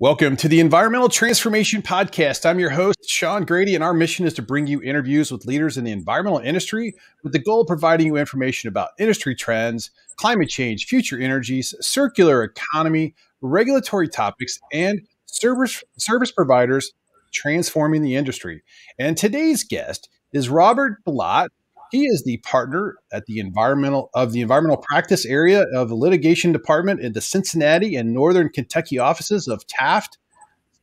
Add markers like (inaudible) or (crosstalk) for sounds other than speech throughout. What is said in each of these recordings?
Welcome to the Environmental Transformation Podcast. I'm your host, Sean Grady, and our mission is to bring you interviews with leaders in the environmental industry with the goal of providing you information about industry trends, climate change, future energies, circular economy, regulatory topics, and service, service providers transforming the industry. And today's guest is Robert Bilott. He is the partner at the environmental of the environmental practice area of the litigation department in the Cincinnati and Northern Kentucky offices of Taft,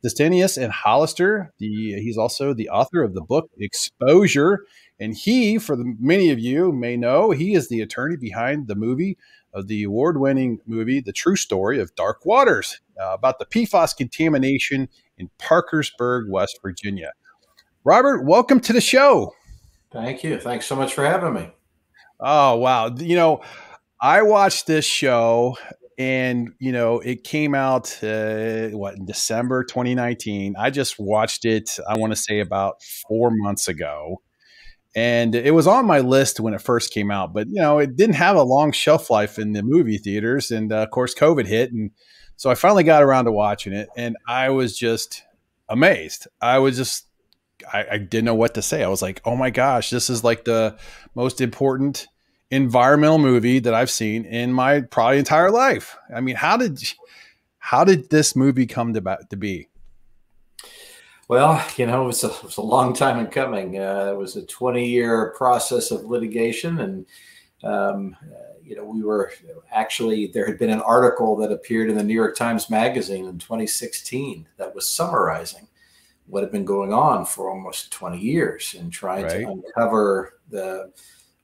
Stettinius, and Hollister. The, he's also the author of the book Exposure, and he, for the, many of you may know, he is the attorney behind the movie of the award-winning movie The True Story of Dark Waters uh, about the PFAS contamination in Parkersburg, West Virginia. Robert, welcome to the show. Thank you. Thanks so much for having me. Oh, wow. You know, I watched this show and, you know, it came out, uh, what, in December 2019. I just watched it, I want to say about four months ago. And it was on my list when it first came out, but, you know, it didn't have a long shelf life in the movie theaters. And, uh, of course, COVID hit. And so I finally got around to watching it and I was just amazed. I was just I, I didn't know what to say. I was like, oh my gosh, this is like the most important environmental movie that I've seen in my probably entire life. I mean, how did how did this movie come to, to be? Well, you know, it was a, it was a long time in coming. Uh, it was a 20 year process of litigation. And, um, uh, you know, we were actually, there had been an article that appeared in the New York Times Magazine in 2016 that was summarizing what had been going on for almost 20 years and trying right. to uncover the,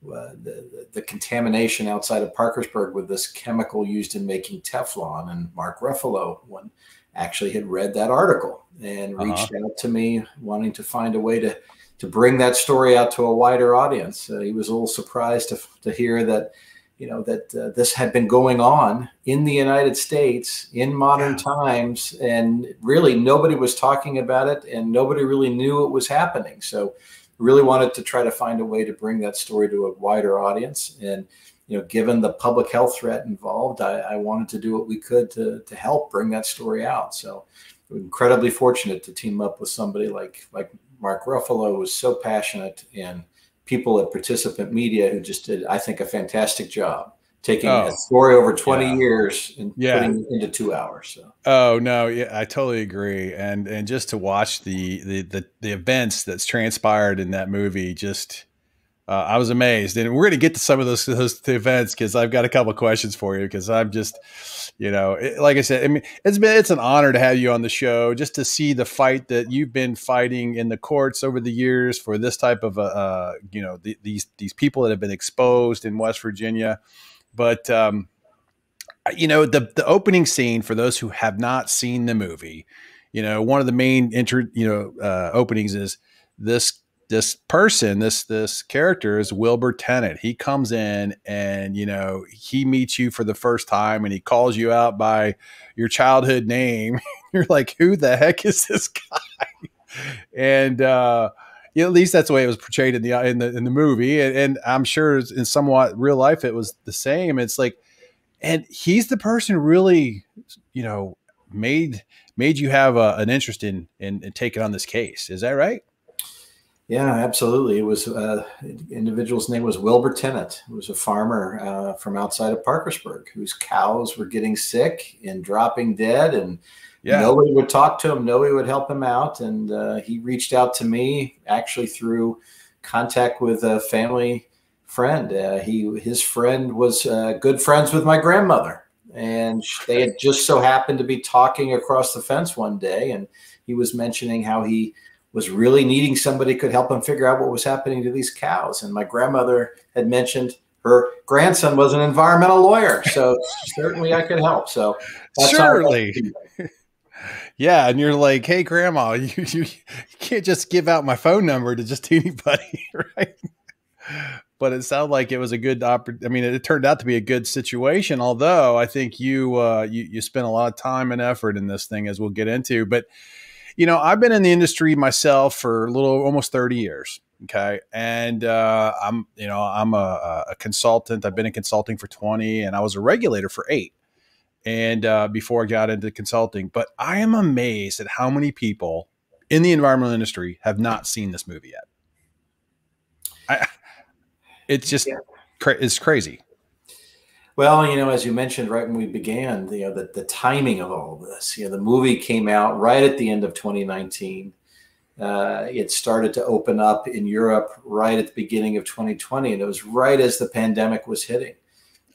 uh, the, the contamination outside of Parkersburg with this chemical used in making Teflon. And Mark Ruffalo one actually had read that article and uh-huh. reached out to me wanting to find a way to to bring that story out to a wider audience. Uh, he was a little surprised to, to hear that you know that uh, this had been going on in the United States in modern yeah. times, and really nobody was talking about it, and nobody really knew it was happening. So, really wanted to try to find a way to bring that story to a wider audience. And you know, given the public health threat involved, I, I wanted to do what we could to to help bring that story out. So, incredibly fortunate to team up with somebody like like Mark Ruffalo, who was so passionate and people at Participant Media who just did, I think, a fantastic job taking oh, a story over 20 yeah. years and yeah. putting it into two hours. So. Oh no, yeah, I totally agree. And and just to watch the the the, the events that's transpired in that movie, just uh, I was amazed. And we're going to get to some of those those events because I've got a couple questions for you because I'm just you know, it, like I said, I mean, it's been it's an honor to have you on the show, just to see the fight that you've been fighting in the courts over the years for this type of, uh, uh you know, the, these these people that have been exposed in West Virginia. But um, you know, the the opening scene for those who have not seen the movie, you know, one of the main inter, you know, uh, openings is this this person, this this character is Wilbur Tennant. He comes in and you know he meets you for the first time and he calls you out by your childhood name. (laughs) You're like, who the heck is this guy? (laughs) and uh, know, at least that's the way it was portrayed in the in the in the movie, and, and I'm sure in somewhat real life it was the same. It's like, and he's the person really, you know, made made you have a, an interest in, in in taking on this case. Is that right? Yeah, absolutely. It was uh, individual's name was Wilbur Tennant. He was a farmer uh, from outside of Parkersburg whose cows were getting sick and dropping dead, and yeah. nobody would talk to him. Nobody would help him out, and uh, he reached out to me actually through contact with a family friend. Uh, he his friend was uh, good friends with my grandmother, and they had just so happened to be talking across the fence one day, and he was mentioning how he was really needing somebody could help him figure out what was happening to these cows. And my grandmother had mentioned her grandson was an environmental lawyer, so (laughs) certainly I could help. So surely. (laughs) yeah, and you're like, "Hey, grandma, (laughs) you, you you can't just give out my phone number to just anybody, right?" But it sounded like it was a good opportunity. I mean, it, it, turned out to be a good situation. Although I think you uh, you you spent a lot of time and effort in this thing, as we'll get into. But you know, I've been in the industry myself for a little almost 30 years. Okay. And uh, I'm, you know, I'm a, a, consultant. I've been in consulting for 20 and I was a regulator for eight. and uh, before I got into consulting. But I am amazed at how many people in the environmental industry have not seen this movie yet. I, it's just yeah. cra- it's crazy. Well, you know, as you mentioned right when we began, you know, the, the timing of all of this, you know, the movie came out right at the end of 2019. Uh, it started to open up in Europe right at the beginning of 2020, and it was right as the pandemic was hitting.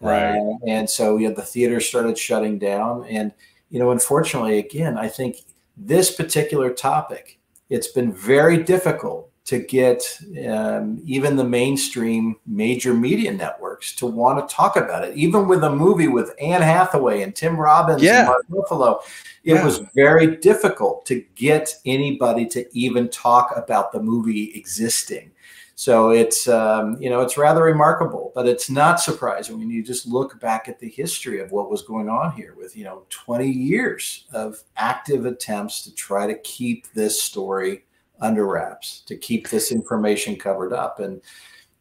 Right. Uh, and so, you know, the theaters started shutting down. And, you know, unfortunately, again, I think this particular topic, it's been very difficult to get um, even the mainstream major media networks to want to talk about it. Even with a movie with Anne Hathaway and Tim Robbins yeah. and Mark Ruffalo, it yeah. was very difficult to get anybody to even talk about the movie existing. So it's um, you know it's rather remarkable, but it's not surprising when you just look back at the history of what was going on here with you know 20 years of active attempts to try to keep this story under wraps to keep this information covered up. And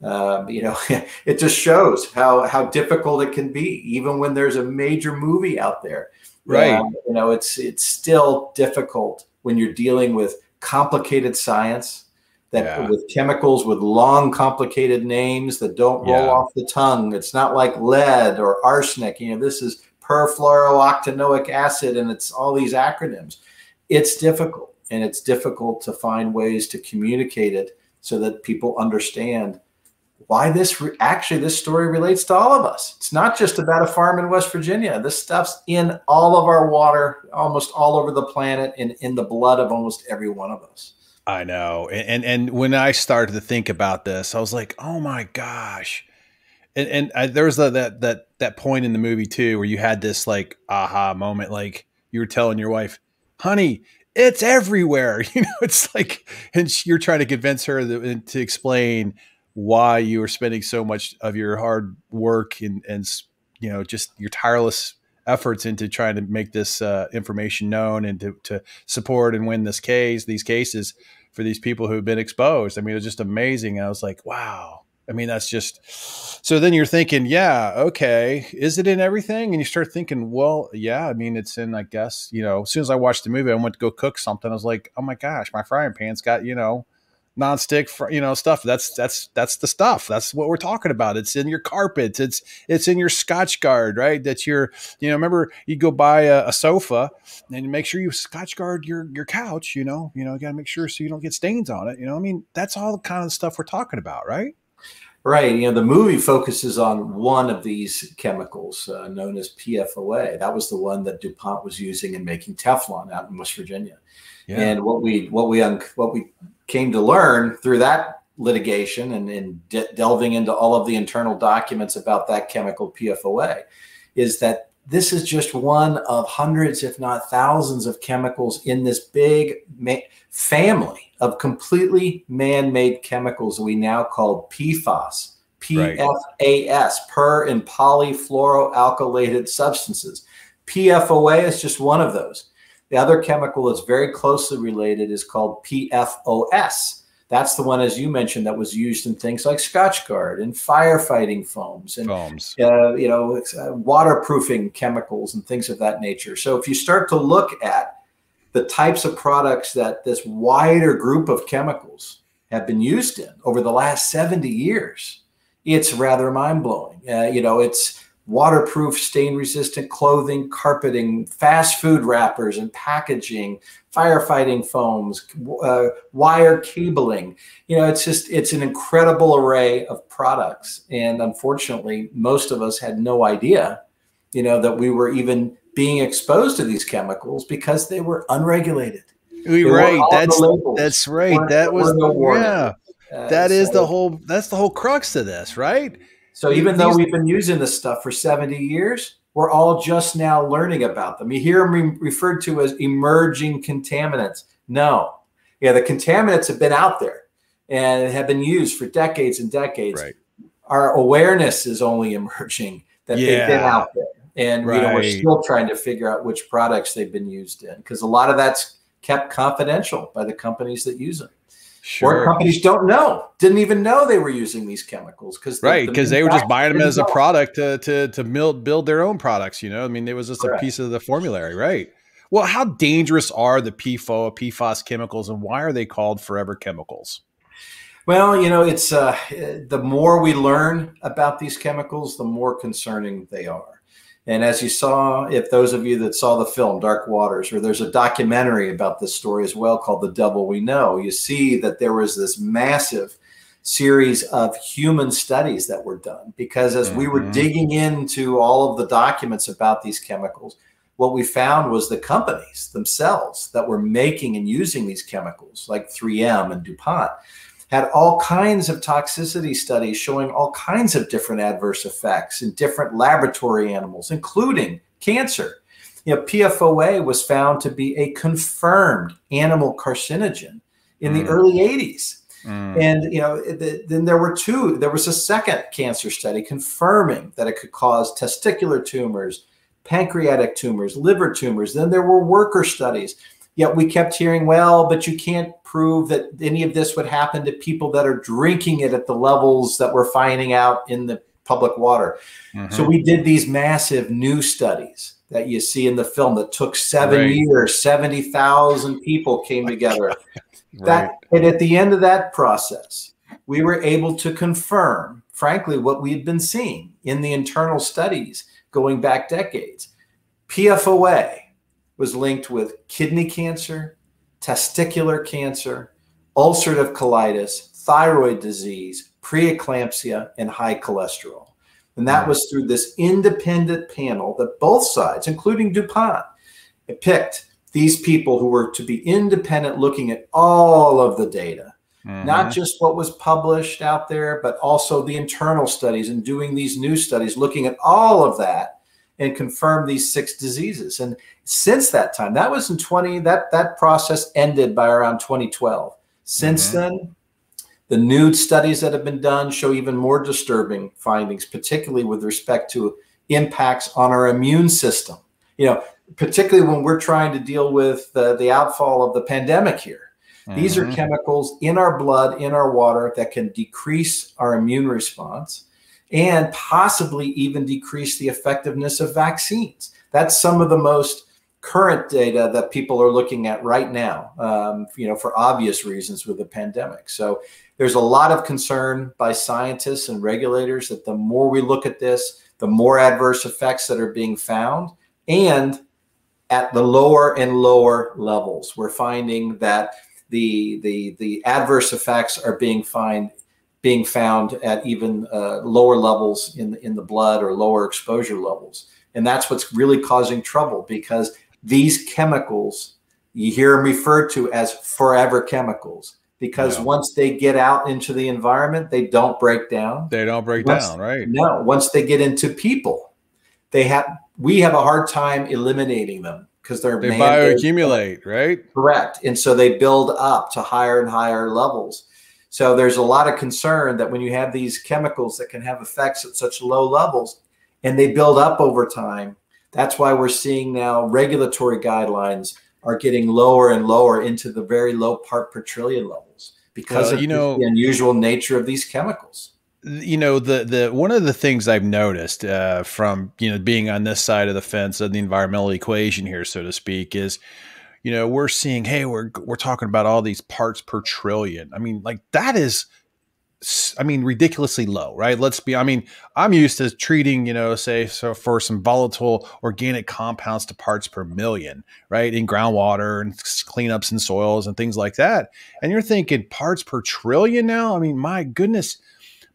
um, you know (laughs) it just shows how how difficult it can be even when there's a major movie out there. Right. Um, you know it's it's still difficult when you're dealing with complicated science that yeah. with chemicals with long complicated names that don't roll yeah. off the tongue. It's not like lead or arsenic. You know this is perfluorooctanoic acid and it's all these acronyms. It's difficult and it's difficult to find ways to communicate it so that people understand why this re- actually this story relates to all of us. It's not just about a farm in West Virginia. This stuff's in all of our water, almost all over the planet, and in the blood of almost every one of us. I know, and and, and when I started to think about this, I was like, oh my gosh. And, and I, there was a, that that that point in the movie too where you had this like aha moment, like you were telling your wife, "Honey, it's everywhere. (laughs) You know, it's like, and you're trying to convince her that, to explain why you are spending so much of your hard work and, and, you know, just your tireless efforts into trying to make this uh, information known and to, to support and win this case, these cases for these people who've been exposed. I mean, it was just amazing. I was like, wow, I mean, that's just so then you're thinking, yeah, okay, is it in everything? And you start thinking, well, yeah, I mean, it's in, I guess, you know, as soon as I watched the movie, I went to go cook something. I was like, oh my gosh, my frying pan's got, you know, nonstick, fr- you know, stuff. That's, that's, that's the stuff. That's what we're talking about. It's in your carpets. It's, it's in your Scotchgard, right? That's your, you know, remember you go buy a, a sofa and make sure you Scotchgard your, your couch, you know, you know, you got to make sure so you don't get stains on it. You know, I mean, that's all the kind of stuff we're talking about, right? Right. You know, the movie focuses on one of these chemicals uh, known as PFOA. That was the one that DuPont was using in making Teflon out in West Virginia. Yeah. And what we what we what we came to learn through that litigation and, and de- delving into all of the internal documents about that chemical PFOA is that this is just one of hundreds, if not thousands, of chemicals in this big family of completely man-made chemicals we now call PFAS, PFAS, per and polyfluoroalkylated substances. PFOA is just one of those. The other chemical that's very closely related is called PFOS. That's the one, as you mentioned, that was used in things like Scotchgard and firefighting foams and foams. Uh, you know uh, waterproofing chemicals and things of that nature. So if you start to look at the types of products that this wider group of chemicals have been used in over the last 70 years, it's rather mind blowing. Uh, you know, it's waterproof, stain resistant clothing, carpeting, fast food wrappers and packaging, firefighting foams, uh, wire cabling. You know, it's just, it's an incredible array of products. And unfortunately, most of us had no idea, you know, that we were even being exposed to these chemicals because they were unregulated. We right. That's that's right. That was the, yeah. Uh, that is so, the whole that's the whole crux of this, right? So even though we've been using this stuff for 70 years, we're all just now learning about them. You hear them referred to as emerging contaminants. No. Yeah, the contaminants have been out there and have been used for decades and decades. Right. Our awareness is only emerging that yeah. they've been out there and right. you know we're still trying to figure out which products they've been used in because a lot of that's kept confidential by the companies that use them. Sure. Or companies don't know, didn't even know they were using these chemicals because right because the they were just buying them as a product to to to build build their own products. You know, I mean, it was just Correct. a piece of the formulary, right? Well, how dangerous are the PFOA, PFAS chemicals, and why are they called forever chemicals? Well, you know, it's uh, the more we learn about these chemicals, the more concerning they are. And as you saw, if those of you that saw the film Dark Waters, or there's a documentary about this story as well called The Devil We Know, you see that there was this massive series of human studies that were done because as mm-hmm. we were mm-hmm. digging into all of the documents about these chemicals, what we found was the companies themselves that were making and using these chemicals, like 3M and DuPont, had all kinds of toxicity studies showing all kinds of different adverse effects in different laboratory animals, including cancer. You know, PFOA was found to be a confirmed animal carcinogen in mm. the early 80s. Mm. And you know, the, then there were two. There was a second cancer study confirming that it could cause testicular tumors, pancreatic tumors, liver tumors. Then there were worker studies Yet we kept hearing, well, but you can't prove that any of this would happen to people that are drinking it at the levels that we're finding out in the public water. Mm-hmm. So we did these massive new studies that you see in the film that took seven right. years, 70,000 people came (laughs) together. right. That and at the end of that process, we were able to confirm, frankly, what we had been seeing in the internal studies going back decades. PFOA was linked with kidney cancer, testicular cancer, ulcerative colitis, thyroid disease, preeclampsia, and high cholesterol. And that was through this independent panel that both sides, including DuPont, picked these people who were to be independent, looking at all of the data, mm-hmm. not just what was published out there, but also the internal studies and doing these new studies, looking at all of that and confirm these six diseases. And since that time, that was in 20, that, that process ended by around 2012. Since mm-hmm. then, the new studies that have been done show even more disturbing findings, particularly with respect to impacts on our immune system. You know, particularly when we're trying to deal with the, the outfall of the pandemic here. Mm-hmm. These are mm-hmm. chemicals in our blood, in our water that can decrease our immune response and possibly even decrease the effectiveness of vaccines. That's some of the most current data that people are looking at right now, um, you know, for obvious reasons with the pandemic. So there's a lot of concern by scientists and regulators that the more we look at this, the more adverse effects that are being found. And at the lower and lower levels, we're finding that the the the adverse effects are being find being found at even uh, lower levels in in the blood or lower exposure levels, and that's what's really causing trouble because these chemicals you hear them referred to as forever chemicals because yeah. once they get out into the environment, they don't break down. They don't break once, down, right? No, once they get into people, they have we have a hard time eliminating them because they're they bioaccumulate, right? Correct, and so they build up to higher and higher levels. So there's a lot of concern that when you have these chemicals that can have effects at such low levels and they build up over time, that's why we're seeing now regulatory guidelines are getting lower and lower into the very low part per trillion levels because of you know, the unusual nature of these chemicals. You know the the one of the things I've noticed uh, from you know being on this side of the fence of the environmental equation here, so to speak, is you know, we're seeing, hey, we're we're talking about all these parts per trillion. I mean, like that is I mean, ridiculously low, right? Let's be, I mean, I'm used to treating, you know, say, so for some volatile organic compounds to parts per million, right? In groundwater and cleanups in soils and things like that. And you're thinking parts per trillion now? I mean, my goodness.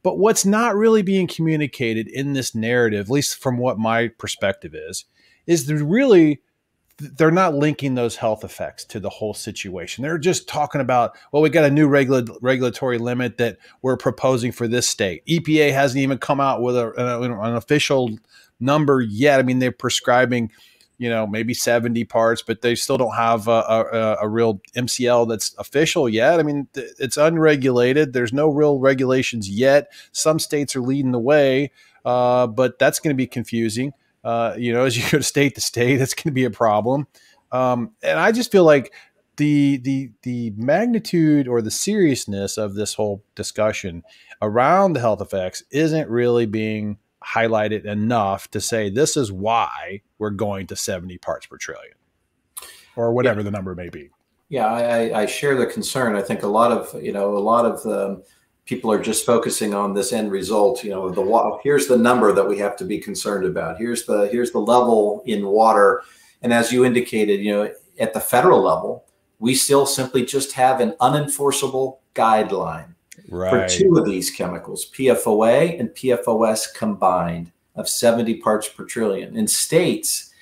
But what's not really being communicated in this narrative, at least from what my perspective is, is really they're not linking those health effects to the whole situation. They're just talking about, well, we got a new regula- regulatory limit that we're proposing for this state. EPA hasn't even come out with a, an, an official number yet. I mean, they're prescribing, you know, maybe 70 parts, but they still don't have a, a, a real MCL that's official yet. I mean, th- it's unregulated. There's no real regulations yet. Some states are leading the way, uh, but that's going to be confusing. Uh, you know, as you go to state to state, that's going to be a problem. Um, and I just feel like the the the magnitude or the seriousness of this whole discussion around the health effects isn't really being highlighted enough to say this is why we're going to 70 parts per trillion or whatever yeah. the number may be. Yeah, I, I, share the concern. I think a lot of you know a lot of the people are just focusing on this end result. You know, the here's the number that we have to be concerned about. Here's the here's the level in water, and as you indicated, you know, at the federal level, we still simply just have an unenforceable guideline right. for two of these chemicals, PFOA and PFOS combined, of 70 parts per trillion. In states,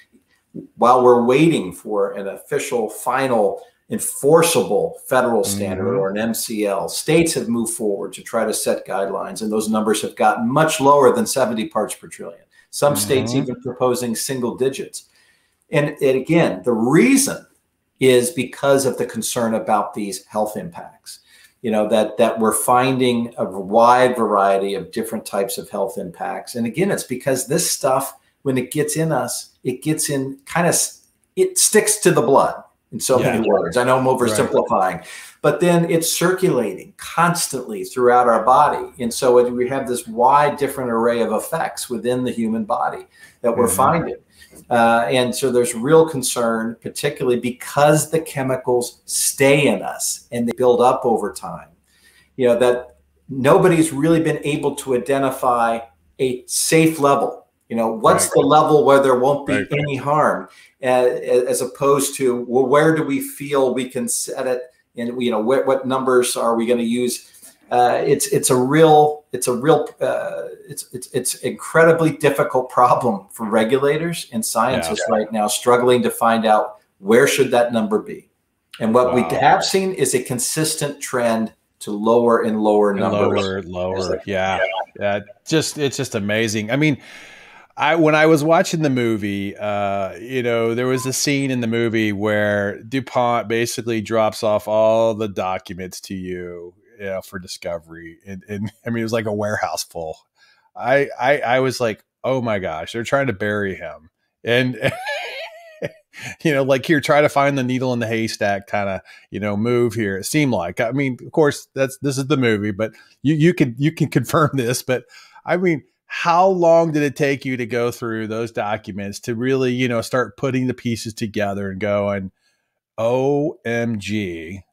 while we're waiting for an official final enforceable federal standard mm-hmm. or an MCL. States have moved forward to try to set guidelines, and those numbers have gotten much lower than 70 parts per trillion. Some mm-hmm. states even proposing single digits. And, and again, the reason is because of the concern about these health impacts. You know that that we're finding a wide variety of different types of health impacts, and again, it's because this stuff, when it gets in us, it gets in kind of it sticks to the blood in so yeah. many words. I know I'm oversimplifying, right. but then it's circulating constantly throughout our body. And so we have this wide, different array of effects within the human body that we're mm-hmm. finding. Uh, and so there's real concern, particularly because the chemicals stay in us and they build up over time. You know, that nobody's really been able to identify a safe level. You know, what's right. the level where there won't be right. any harm? as opposed to well, where do we feel we can set it, and you know what, what numbers are we going to use? Uh, it's it's a real it's a real uh, it's it's it's incredibly difficult problem for regulators and scientists yeah. right now struggling to find out where should that number be. And what wow. we have seen is a consistent trend to lower and lower numbers. Lower, lower, yeah. yeah. Just it's just amazing. I mean, I when I was watching the movie, uh, you know, there was a scene in the movie where DuPont basically drops off all the documents to you, you know, for discovery. And, and (laughs) I mean, it was like a warehouse full. I, I I was like, oh my gosh, they're trying to bury him, and (laughs) you know, like here, try to find the needle in the haystack kind of, you know, move here. It seemed like. I mean, of course, that's this is the movie, but you you can you can (laughs) confirm this, but I mean how long did it take you to go through those documents to really, you know, start putting the pieces together and going, OMG,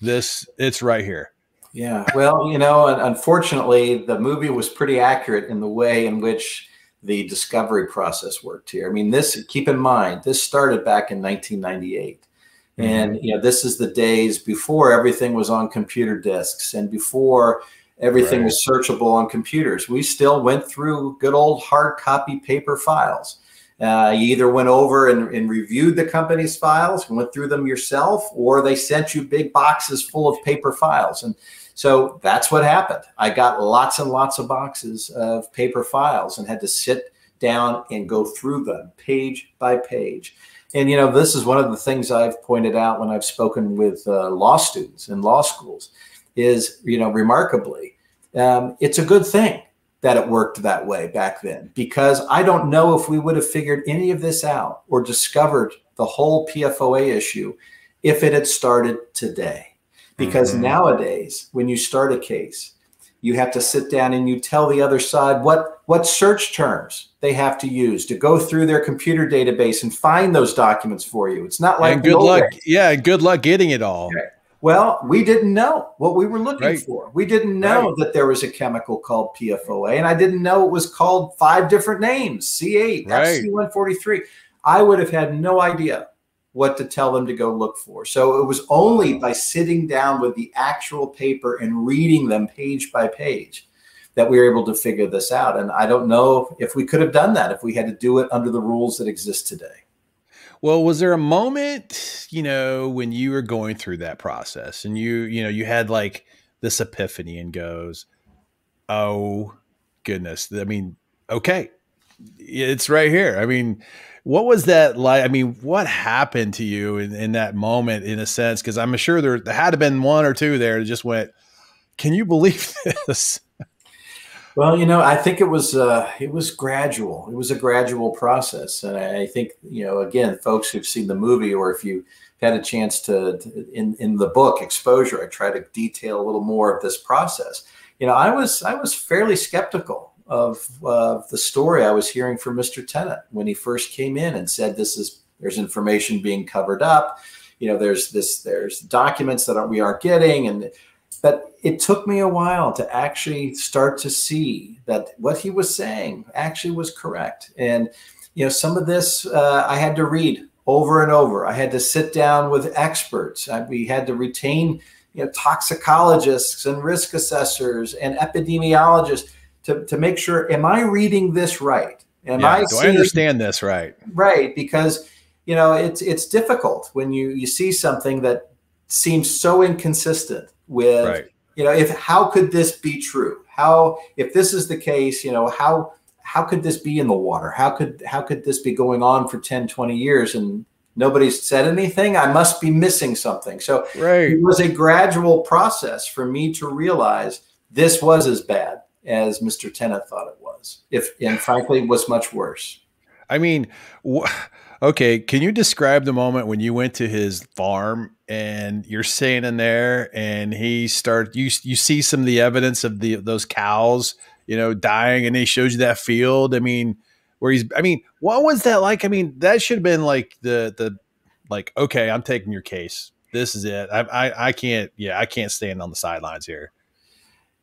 this, it's right here. Yeah. Well, you know, unfortunately, the movie was pretty accurate in the way in which the discovery process worked here. I mean, this, keep in mind, this started back in 1998. Mm-hmm. And, you know, this is the days before everything was on computer disks and before Everything right. was searchable on computers. We still went through good old hard copy paper files. Uh, you either went over and, and, reviewed the company's files, went through them yourself, or they sent you big boxes full of paper files. And so that's what happened. I got lots and lots of boxes of paper files and had to sit down and go through them page by page. And you know, this is one of the things I've pointed out when I've spoken with uh, law students in law schools is, you know, remarkably, um, it's a good thing that it worked that way back then because I don't know if we would have figured any of this out or discovered the whole PFOA issue if it had started today. Because mm-hmm. nowadays, when you start a case, you have to sit down and you tell the other side what what search terms they have to use to go through their computer database and find those documents for you. It's not like and good luck. Yeah, good luck getting it all. Okay. Well, we didn't know what we were looking right. for. We didn't know right. that there was a chemical called PFOA, and I didn't know it was called five different names C8, right. FC143. I would have had no idea what to tell them to go look for. So it was only by sitting down with the actual paper and reading them page by page that we were able to figure this out. And I don't know if we could have done that if we had to do it under the rules that exist today. Well, was there a moment, you know, when you were going through that process and you, you know, you had like this epiphany and goes, oh goodness. I mean, okay, it's right here. I mean, what was that like? I mean, what happened to you in, in that moment, in a sense? Because I'm sure there, there had to been one or two there that just went, "Can you believe (laughs) this?" Well, you know, I think it was uh, it was gradual. It was a gradual process, and I think you know, again, folks who've seen the movie, or if you had a chance to, to in in the book Exposure, I try to detail a little more of this process. You know, I was I was fairly skeptical of uh, the story I was hearing from Mr. Tennant when he first came in and said, "This is there's information being covered up." You know, there's this there's documents that we aren't getting, and but it took me a while to actually start to see that what he was saying actually was correct. And, you know, some of this uh, I had to read over and over. I had to sit down with experts. I, we had to retain, you know, toxicologists and risk assessors and epidemiologists to, to make sure, am I reading this right? Am yeah, I do seeing, I understand this right? Right. Because, you know, it's, it's difficult when you, you see something that seems so inconsistent with right. you know if how could this be true? How if this is the case you know how how could this be in the water? How could how could this be going on for 10 20 years and nobody's said anything? I must be missing something. So right. it was a gradual process for me to realize this was as bad as mr tennant thought it was if and frankly was much worse. I mean okay can you describe the moment when you went to his farm and you're sitting in there and he starts you you see some of the evidence of the those cows you know dying and he shows you that field. I mean where he's i mean what was that like? I mean that should have been like the the like okay i'm taking your case. This is it. I i, I can't yeah i can't stand on the sidelines here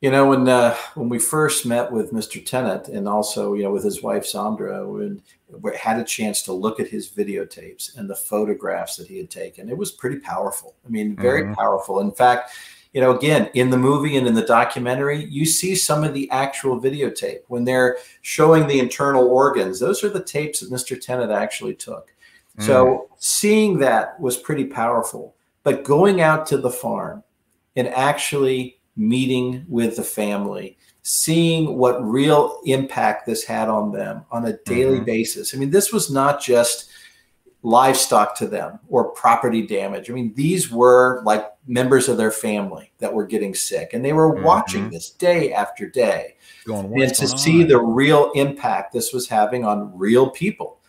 you know, when uh, when we first met with Mr. Tennant and also, you know, with his wife Sandra, we had a chance to look at his videotapes and the photographs that he had taken, it was pretty powerful. I mean, very mm-hmm. powerful. In fact, you know, again, in the movie and in the documentary, you see some of the actual videotape when they're showing the internal organs. Those are the tapes that Mr. Tennant actually took. Mm. So seeing that was pretty powerful. But going out to the farm and actually meeting with the family, seeing what real impact this had on them on a daily mm-hmm. basis. I mean, this was not just livestock to them or property damage. I mean, these were like members of their family that were getting sick and they were mm-hmm. watching this day after day. Going, and to see the real impact this was having on real people.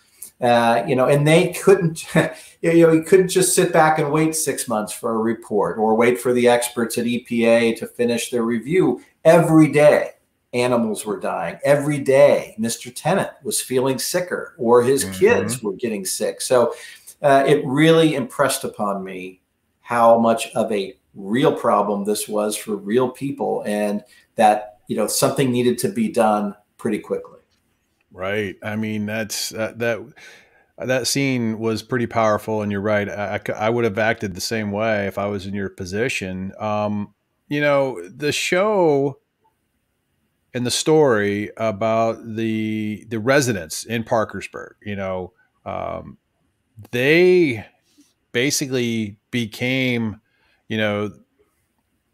Uh, you know, and they couldn't, (laughs) you know, you couldn't just sit back and wait six months for a report or wait for the experts at EPA to finish their review. Every day, animals were dying. Every day, Mr. Tennant was feeling sicker or his mm-hmm. kids were getting sick. So uh, it really impressed upon me how much of a real problem this was for real people and that, you know, something needed to be done pretty quickly. Right. I mean, that's uh, that that scene was pretty powerful, and you're right. I, I would have acted the same way if I was in your position. Um, you know, the show and the story about the the residents in Parkersburg. You know, um, they basically became, you know,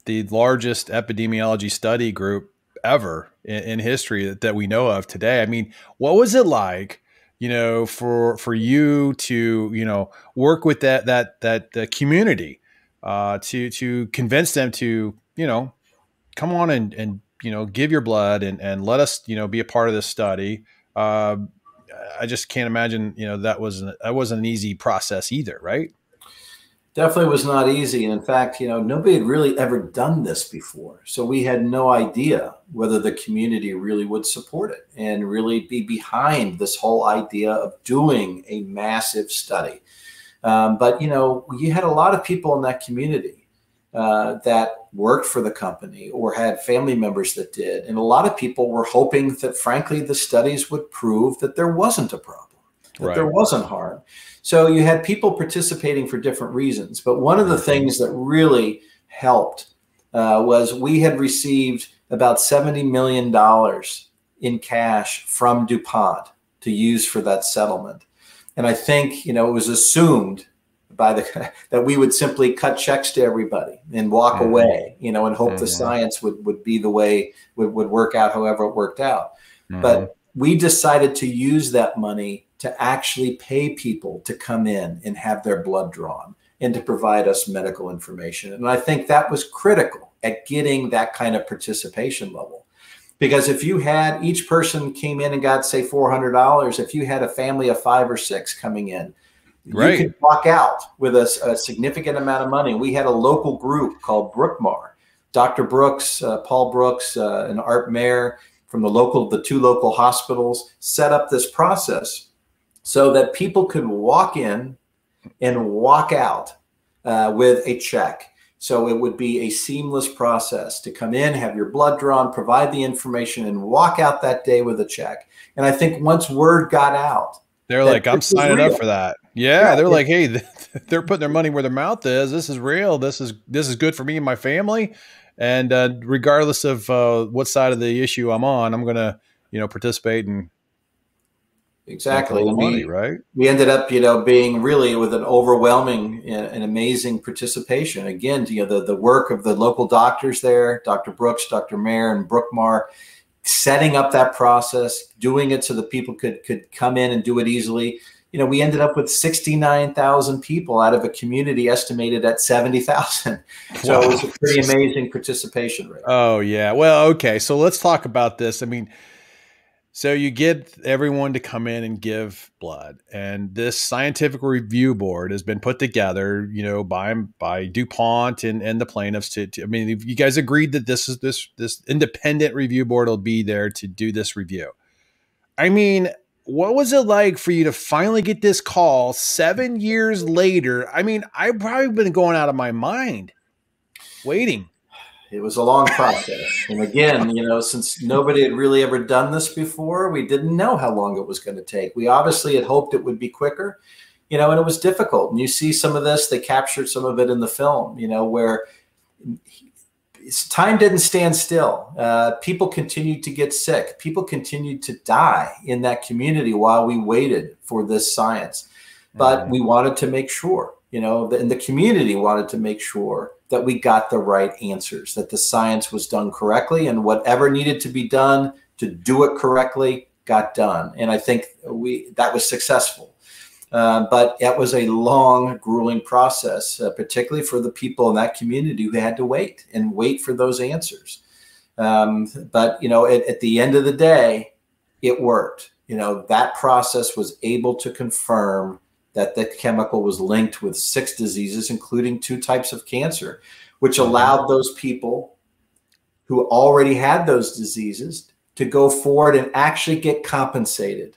the largest epidemiology study group ever in, in history that, that we know of today. I mean, what was it like? you know for for you to you know work with that that that the community uh to to convince them to you know come on and and you know give your blood and and let us you know be a part of this study uh, i just can't imagine you know that was that wasn't an easy process either right definitely was not easy. And in fact, you know, nobody had really ever done this before. So we had no idea whether the community really would support it and really be behind this whole idea of doing a massive study. Um, but, you know, you had a lot of people in that community uh, that worked for the company or had family members that did. And a lot of people were hoping that, frankly, the studies would prove that there wasn't a problem, that right. there wasn't harm. So you had people participating for different reasons. But one of the things that really helped uh, was we had received about $70 million in cash from DuPont to use for that settlement. And I think, you know, it was assumed by the (laughs) that we would simply cut checks to everybody and walk mm-hmm. away, you know, and hope mm-hmm. the science would, would be the way would, would work out however it worked out. Mm-hmm. But we decided to use that money to actually pay people to come in and have their blood drawn and to provide us medical information. And I think that was critical at getting that kind of participation level. Because if you had each person came in and got say four hundred dollars, if you had a family of five or six coming in, right. you could walk out with a, a, significant amount of money. We had a local group called Brookmar. Dr. Brooks, uh, Paul Brooks, uh, and Art Maher from the local, the two local hospitals set up this process so that people could walk in and walk out uh, with a check. So it would be a seamless process to come in, have your blood drawn, provide the information, and walk out that day with a check. And I think once word got out, they're like, I'm signing up for that. Yeah, yeah they're yeah. like, hey, (laughs) they're putting their money where their mouth is. This is real. This is this is good for me and my family. And uh, regardless of uh, what side of the issue I'm on, I'm gonna, you know, participate and exactly money, right? We ended up, you know, being really with an overwhelming and amazing participation. Again, you know, the the work of the local doctors there, Dr. Brooks, Dr. Maher, and Brookmar, setting up that process, doing it so that people could could come in and do it easily. You know, we ended up with 69,000 people out of a community estimated at 70,000. (laughs) So wow. it was a pretty amazing participation rate. Oh, yeah. Well, okay. So let's talk about this. I mean, so you get everyone to come in and give blood, and this scientific review board has been put together, you know, by by DuPont and, and the plaintiffs. To, to I mean, you guys agreed that this is this this independent review board will be there to do this review. I mean, what was it like for you to finally get this call seven years later? I mean, I've probably been going out of my mind waiting it was a long process. And again, you know, since nobody had really ever done this before, we didn't know how long it was going to take. We obviously had hoped it would be quicker, you know, and it was difficult. And you see some of this, they captured some of it in the film, you know, where time didn't stand still. Uh, people continued to get sick. People continued to die in that community while we waited for this science. But mm-hmm. we wanted to make sure, you know, and the community wanted to make sure that we got the right answers, that the science was done correctly, and whatever needed to be done to do it correctly got done. And I think we that was successful. Uh, but it was a long, grueling process, uh, particularly for the people in that community who had to wait and wait for those answers. Um, but you know, at, at the end of the day, it worked. You know, that process was able to confirm that the chemical was linked with six diseases, including two types of cancer, which mm-hmm. allowed those people who already had those diseases to go forward and actually get compensated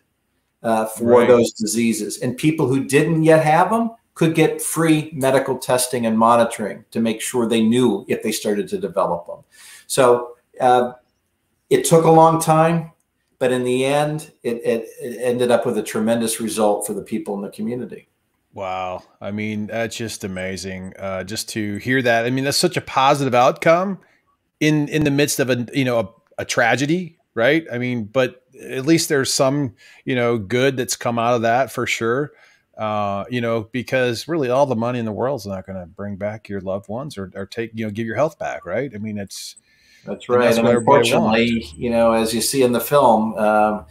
uh, for right. those diseases. And people who didn't yet have them could get free medical testing and monitoring to make sure they knew if they started to develop them. So uh, it took a long time but in the end, it, it, it ended up with a tremendous result for the people in the community. Wow. I mean, that's just amazing. Uh, just to hear that. I mean, that's such a positive outcome in in the midst of a you know a, a, tragedy, right? I mean, but at least there's some you know good that's come out of that for sure. Uh, you know, because really all the money in the world is not going to bring back your loved ones or, or take you know give your health back, right? I mean, it's that's right. And, that's and unfortunately, you know, as you see in the film, um,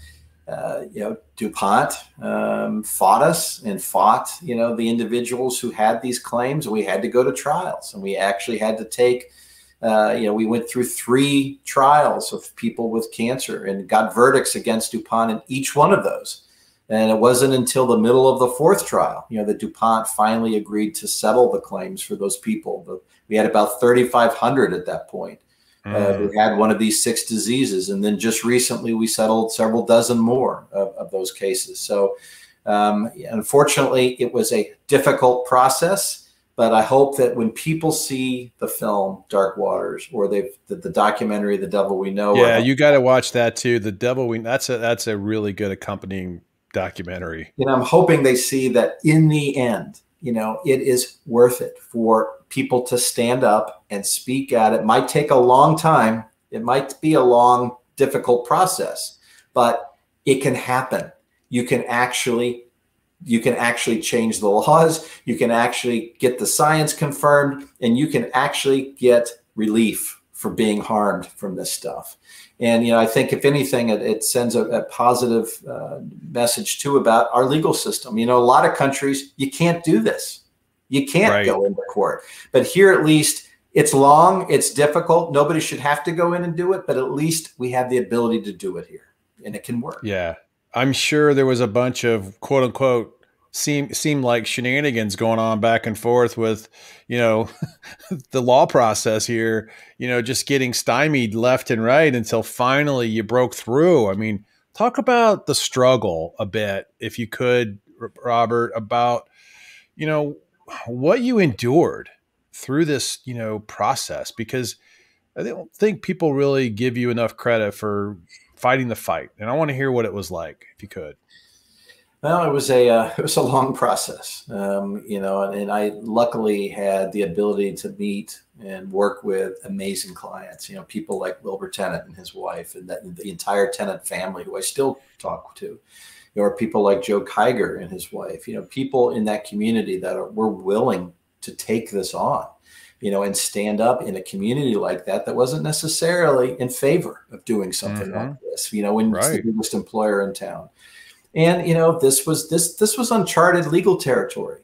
uh, you know, DuPont um, fought us and fought, you know, the individuals who had these claims. We had to go to trials, and we actually had to take, uh, you know, we went through three trials of people with cancer and got verdicts against DuPont in each one of those. And it wasn't until the middle of the fourth trial, you know, that DuPont finally agreed to settle the claims for those people. But We had about 3,500 at that point uh, who had one of these six diseases. And then just recently, we settled several dozen more of, of those cases. So, um, unfortunately, it was a difficult process. But I hope that when people see the film Dark Waters or they've the, the documentary The Devil We Know, yeah, you got to watch that too. The Devil We that's a that's a really good accompanying documentary. And I'm hoping they see that in the end, you know, it is worth it for people to stand up and speak at it. Might take a long time. It might be a long, difficult process, but it can happen. You can actually you can actually change the laws. You can actually get the science confirmed, and you can actually get relief for being harmed from this stuff. And you know, I think if anything, it, it sends a, a positive uh, message too about our legal system. You know, a lot of countries you can't do this. You can't right. go into court. But here, at least, it's long, it's difficult. Nobody should have to go in and do it, but at least we have the ability to do it here and it can work. Yeah. I'm sure there was a bunch of quote unquote seem seem like shenanigans going on back and forth with, you know, (laughs) the law process here, you know, just getting stymied left and right until finally you broke through. I mean, talk about the struggle a bit if you could Robert about you know what you endured through this, you know, process because I don't think people really give you enough credit for fighting the fight. And I want to hear what it was like, if you could. Well, it was a uh, (laughs) it was a long process, um, you know, and, and, I luckily had the ability to meet and work with amazing clients. You know, people like Wilbur Tennant and his wife, and that the entire Tennant family, who I still talk to, or people like Joe Kiger and his wife. You know, people in that community that are, were willing to take this on you know, and stand up in a community like that that wasn't necessarily in favor of doing something mm-hmm. like this, you know, when right. it's the biggest employer in town. And you know, this was this this was uncharted legal territory.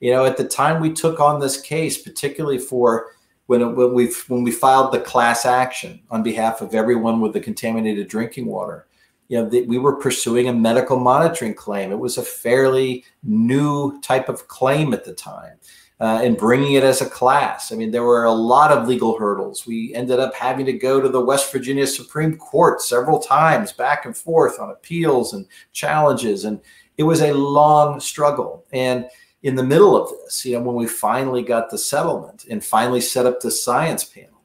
You know, at the time we took on this case, particularly for when it, when we when we filed the class action on behalf of everyone with the contaminated drinking water, you know, we were pursuing a medical monitoring claim. It was a fairly new type of claim at the time uh, and bringing it as a class. I mean, there were a lot of legal hurdles. We ended up having to go to the West Virginia Supreme Court several times, back and forth on appeals and challenges. And it was a long struggle. And in the middle of this, you know, when we finally got the settlement and finally set up the science panel,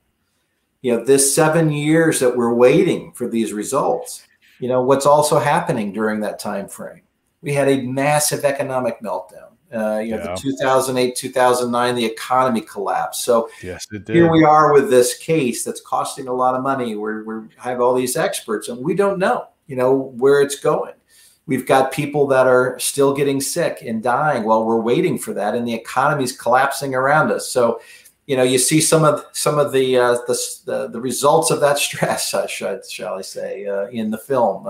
you know, this seven years that we're waiting for these results, you know, what's also happening during that time frame? We had a massive economic meltdown uh, you know, yeah. the 2008, 2009, the economy collapsed. So yes, here we are with this case that's costing a lot of money. We're, we have all these experts and we don't know, you know, where it's going. We've got people that are still getting sick and dying while we're waiting for that, and the economy's collapsing around us. So, you know, you see some of some of the uh, the, the, the results of that (laughs) stress, I should shall I say, uh, in the film.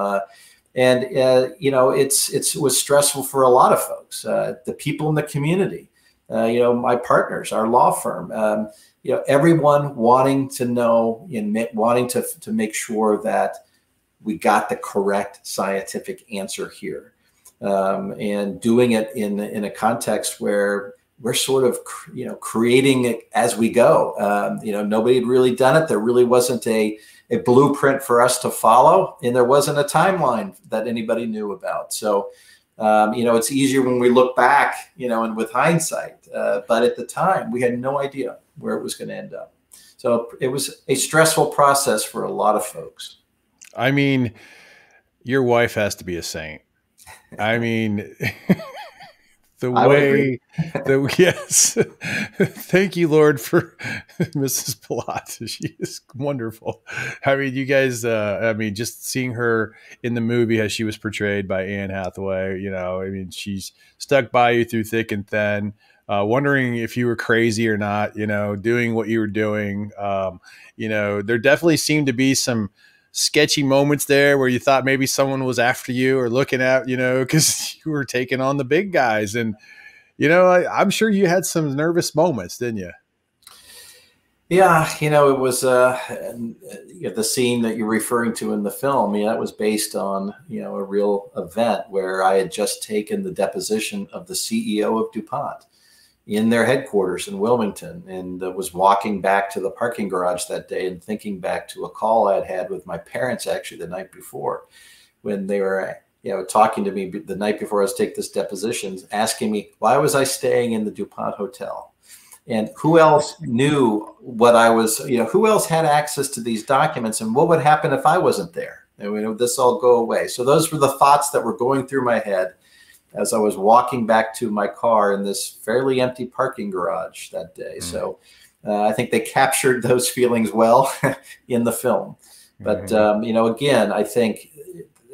And uh, you know it's it's it was stressful for a lot of folks uh, the people in the community uh, you know my partners our law firm um, you know everyone wanting to know and wanting to to make sure that we got the correct scientific answer here. Um, and doing it in in a context where we're sort of you know creating it as we go. Um, you know nobody had really done it. There really wasn't a a blueprint for us to follow, and there wasn't a timeline that anybody knew about. So, um, you know, it's easier when we look back, you know, and with hindsight. Uh, but at the time, we had no idea where it was going to end up. So it was a stressful process for a lot of folks. I mean, your wife has to be a saint. I mean, (laughs) the I way that (laughs) yes. (laughs) Thank you lord for (laughs) mrs Bilott. she is wonderful. I mean you guys uh, i mean just seeing her in the movie as she was portrayed by anne hathaway you know i mean she's stuck by you through thick and thin. Uh, wondering if you were crazy or not you know doing what you were doing. Um, you know there definitely seemed to be some sketchy moments there where you thought maybe someone was after you or looking at you know (laughs) because you were taking on the big guys. And you know I, am sure you had some nervous moments didn't you? Yeah you know it was uh the scene that you're referring to in the film yeah that was based on you know a real event where i had just taken the deposition of the ceo of dupont in their headquarters in Wilmington and uh, was walking back to the parking garage that day and thinking back to a call I'd had with my parents actually the night before when they were you know talking to me the night before I was take this deposition asking me why was I staying in the DuPont hotel? And who else knew what I was you know who else had access to these documents and what would happen if I wasn't there? And you know this all go away. So those were the thoughts that were going through my head as I was walking back to my car in this fairly empty parking garage that day. Mm. So uh, I think they captured those feelings well (laughs) in the film. But mm-hmm. um, you know, again, I think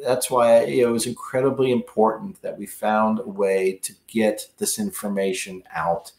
that's why you know, it was incredibly important that we found a way to get this information out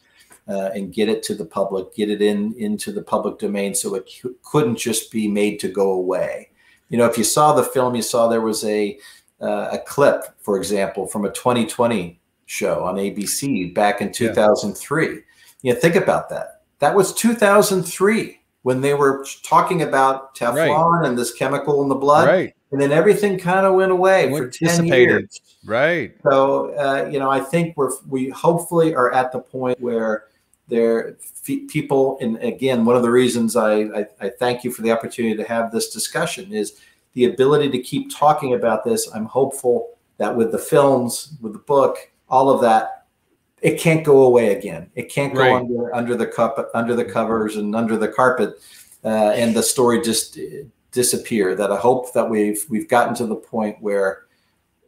uh, and get it to the public, get it in into the public domain, so it c- couldn't just be made to go away. You know, if you saw the film, you saw there was a uh, a clip, for example, from a 2020 show on ABC back in 2003. Yeah. You know, think about that. that was 2003 when they were talking about Teflon right. and this chemical in the blood. Right. And then everything kind of went away went for 10 years. Right. So, uh, you know, I think we're, we hopefully are at the point where there people, and again, one of the reasons I, I, I thank you for the opportunity to have this discussion is the ability to keep talking about this. I'm hopeful that with the films, with the book, all of that, it can't go away again. It can't go right. under under the cup, under the covers, and under the carpet, uh, and the story just uh, disappear. That I hope that we've we've gotten to the point where,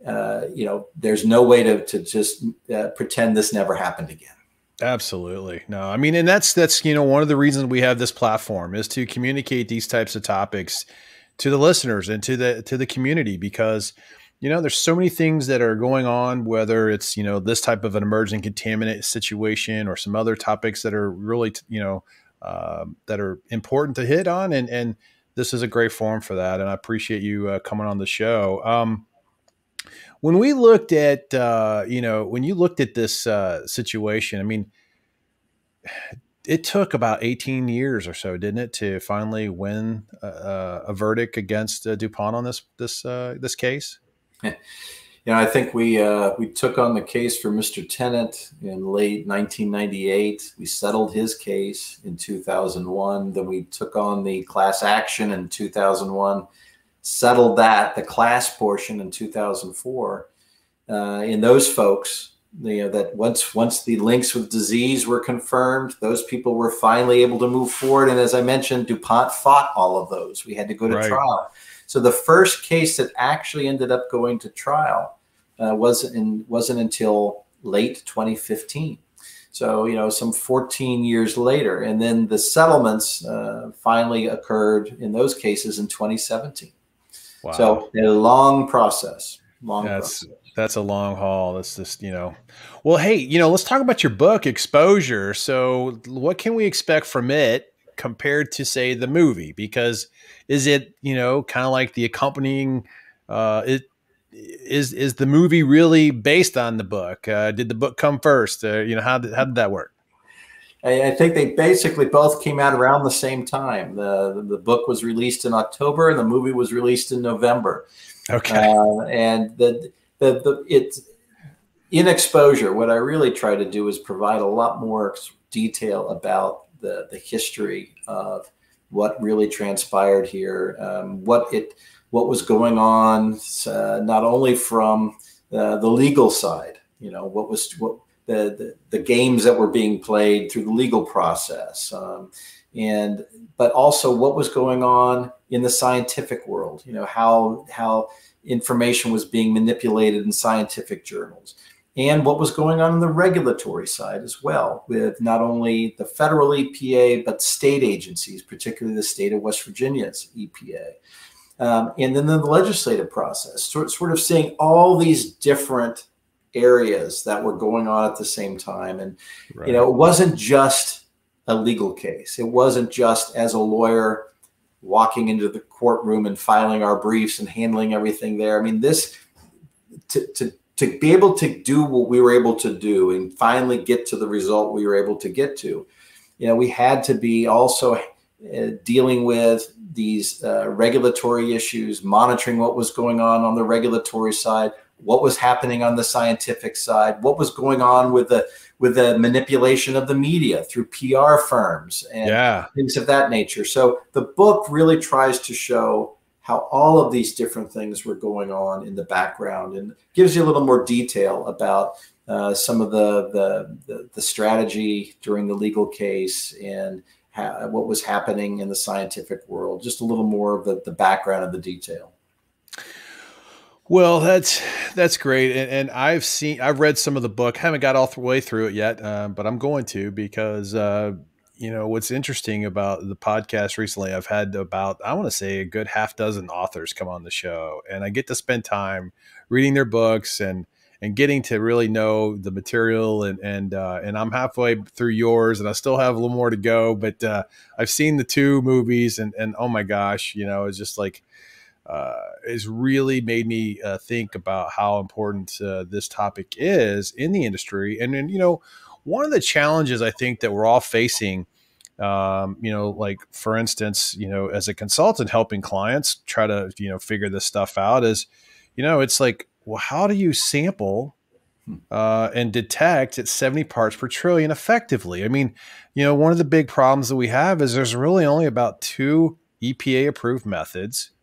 uh, you know, there's no way to to just uh, pretend this never happened again. Absolutely. No, I mean, and that's that's you know one of the reasons we have this platform is to communicate these types of topics to the listeners and to the to the community because you know, there's so many things that are going on, whether it's, you know, this type of an emerging contaminant situation or some other topics that are really, you know, uh, that are important to hit on. And, and this is a great forum for that. And I appreciate you uh, coming on the show. Um, when we looked at, uh, you know, when you looked at this uh, situation, I mean, it took about 18 years or so, didn't it, to finally win a, a verdict against uh, DuPont on this this uh, this case? you know, I think we uh, we took on the case for Mr. Tennant in late 1998. We settled his case in 2001. Then we took on the class action in 2001, settled that the class portion in 2004. Uh, and those folks, you know, that once once the links with disease were confirmed, those people were finally able to move forward. And as I mentioned, DuPont fought all of those. We had to go to right. trial. So the first case that actually ended up going to trial uh, wasn't in, wasn't until late 2015. So you know, some 14 years later, and then the settlements uh, finally occurred in those cases in 2017. Wow. So a long process. Long that's process. That's a long haul. That's just you know. Well, hey, you know, let's talk about your book, Exposure. So, what can we expect from it compared to say the movie? Because is it you know kind of like the accompanying? Uh, it is is the movie really based on the book? Uh, did the book come first? Uh, you know how did how did that work? I, think they basically both came out around the same time. The the book was released in October, and the movie was released in November. Okay, uh, and the the the it in exposure. What I really try to do is provide a lot more detail about the the history of what really transpired here, um, what it what was going on, uh, not only from uh, the legal side, you know, what was what the, the, the games that were being played through the legal process, um, and but also what was going on in the scientific world, you know, how how information was being manipulated in scientific journals and what was going on in the regulatory side as well, with not only the federal EPA, but state agencies, particularly the state of West Virginia's EPA. Um, and then the legislative process, sort, sort of seeing all these different areas that were going on at the same time. And, right. you know, it wasn't just a legal case, it wasn't just as a lawyer walking into the courtroom and filing our briefs and handling everything there. I mean, this to, to to be able to do what we were able to do and finally get to the result we were able to get to, you know, we had to be also uh, dealing with these uh, regulatory issues, monitoring what was going on on the regulatory side, what was happening on the scientific side, what was going on with the with the manipulation of the media through PR firms and yeah. things of that nature. So the book really tries to show how all of these different things were going on in the background and gives you a little more detail about uh, some of the, the, the, the, strategy during the legal case and ha- what was happening in the scientific world, just a little more of the, the background of the detail. Well, that's that's great, and, and, I've seen, I've read some of the book. I haven't got all the way through it yet, uh, but I'm going to because uh, you know what's interesting about the podcast recently i've had about i want to say a good half dozen authors come on the show and i get to spend time reading their books and and getting to really know the material and and uh, and i'm halfway through yours and i still have a little more to go but uh, i've seen the two movies and and oh my gosh you know it's just like uh, it's really made me uh, think about how important uh, this topic is in the industry and and you know one of the challenges I think that we're all facing Um, you know, like for instance, you know, as a consultant helping clients try to, you know, figure this stuff out is, you know, it's like, well, how do you sample hmm. uh, and detect at 70 parts per trillion effectively? I mean, you know, one of the big problems that we have is there's really only about two EPA approved methods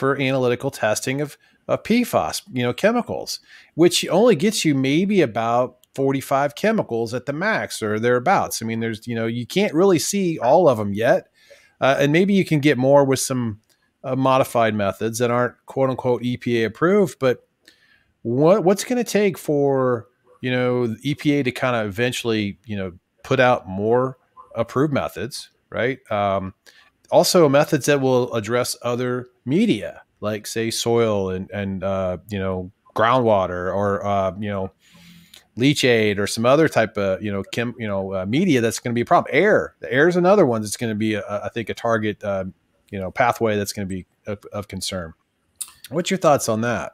for analytical testing of, of PFAS, you know, chemicals, which only gets you maybe about 45 chemicals at the max or thereabouts. I mean, there's, you know, you can't really see all of them yet. Uh, and maybe you can get more with some uh, modified methods that aren't quote unquote EPA approved. But what what's going to take for, you know, EPA to kind of eventually, you know, put out more approved methods, right? Um, also methods that will address other media, like say soil and, and, uh, you know, groundwater or, uh, you know, leachate or some other type of you know chem you know uh, media that's going to be a problem. Air, the air is another one that's going to be a, I think a target uh, you know pathway that's going to be of, of, concern. What's your thoughts on that?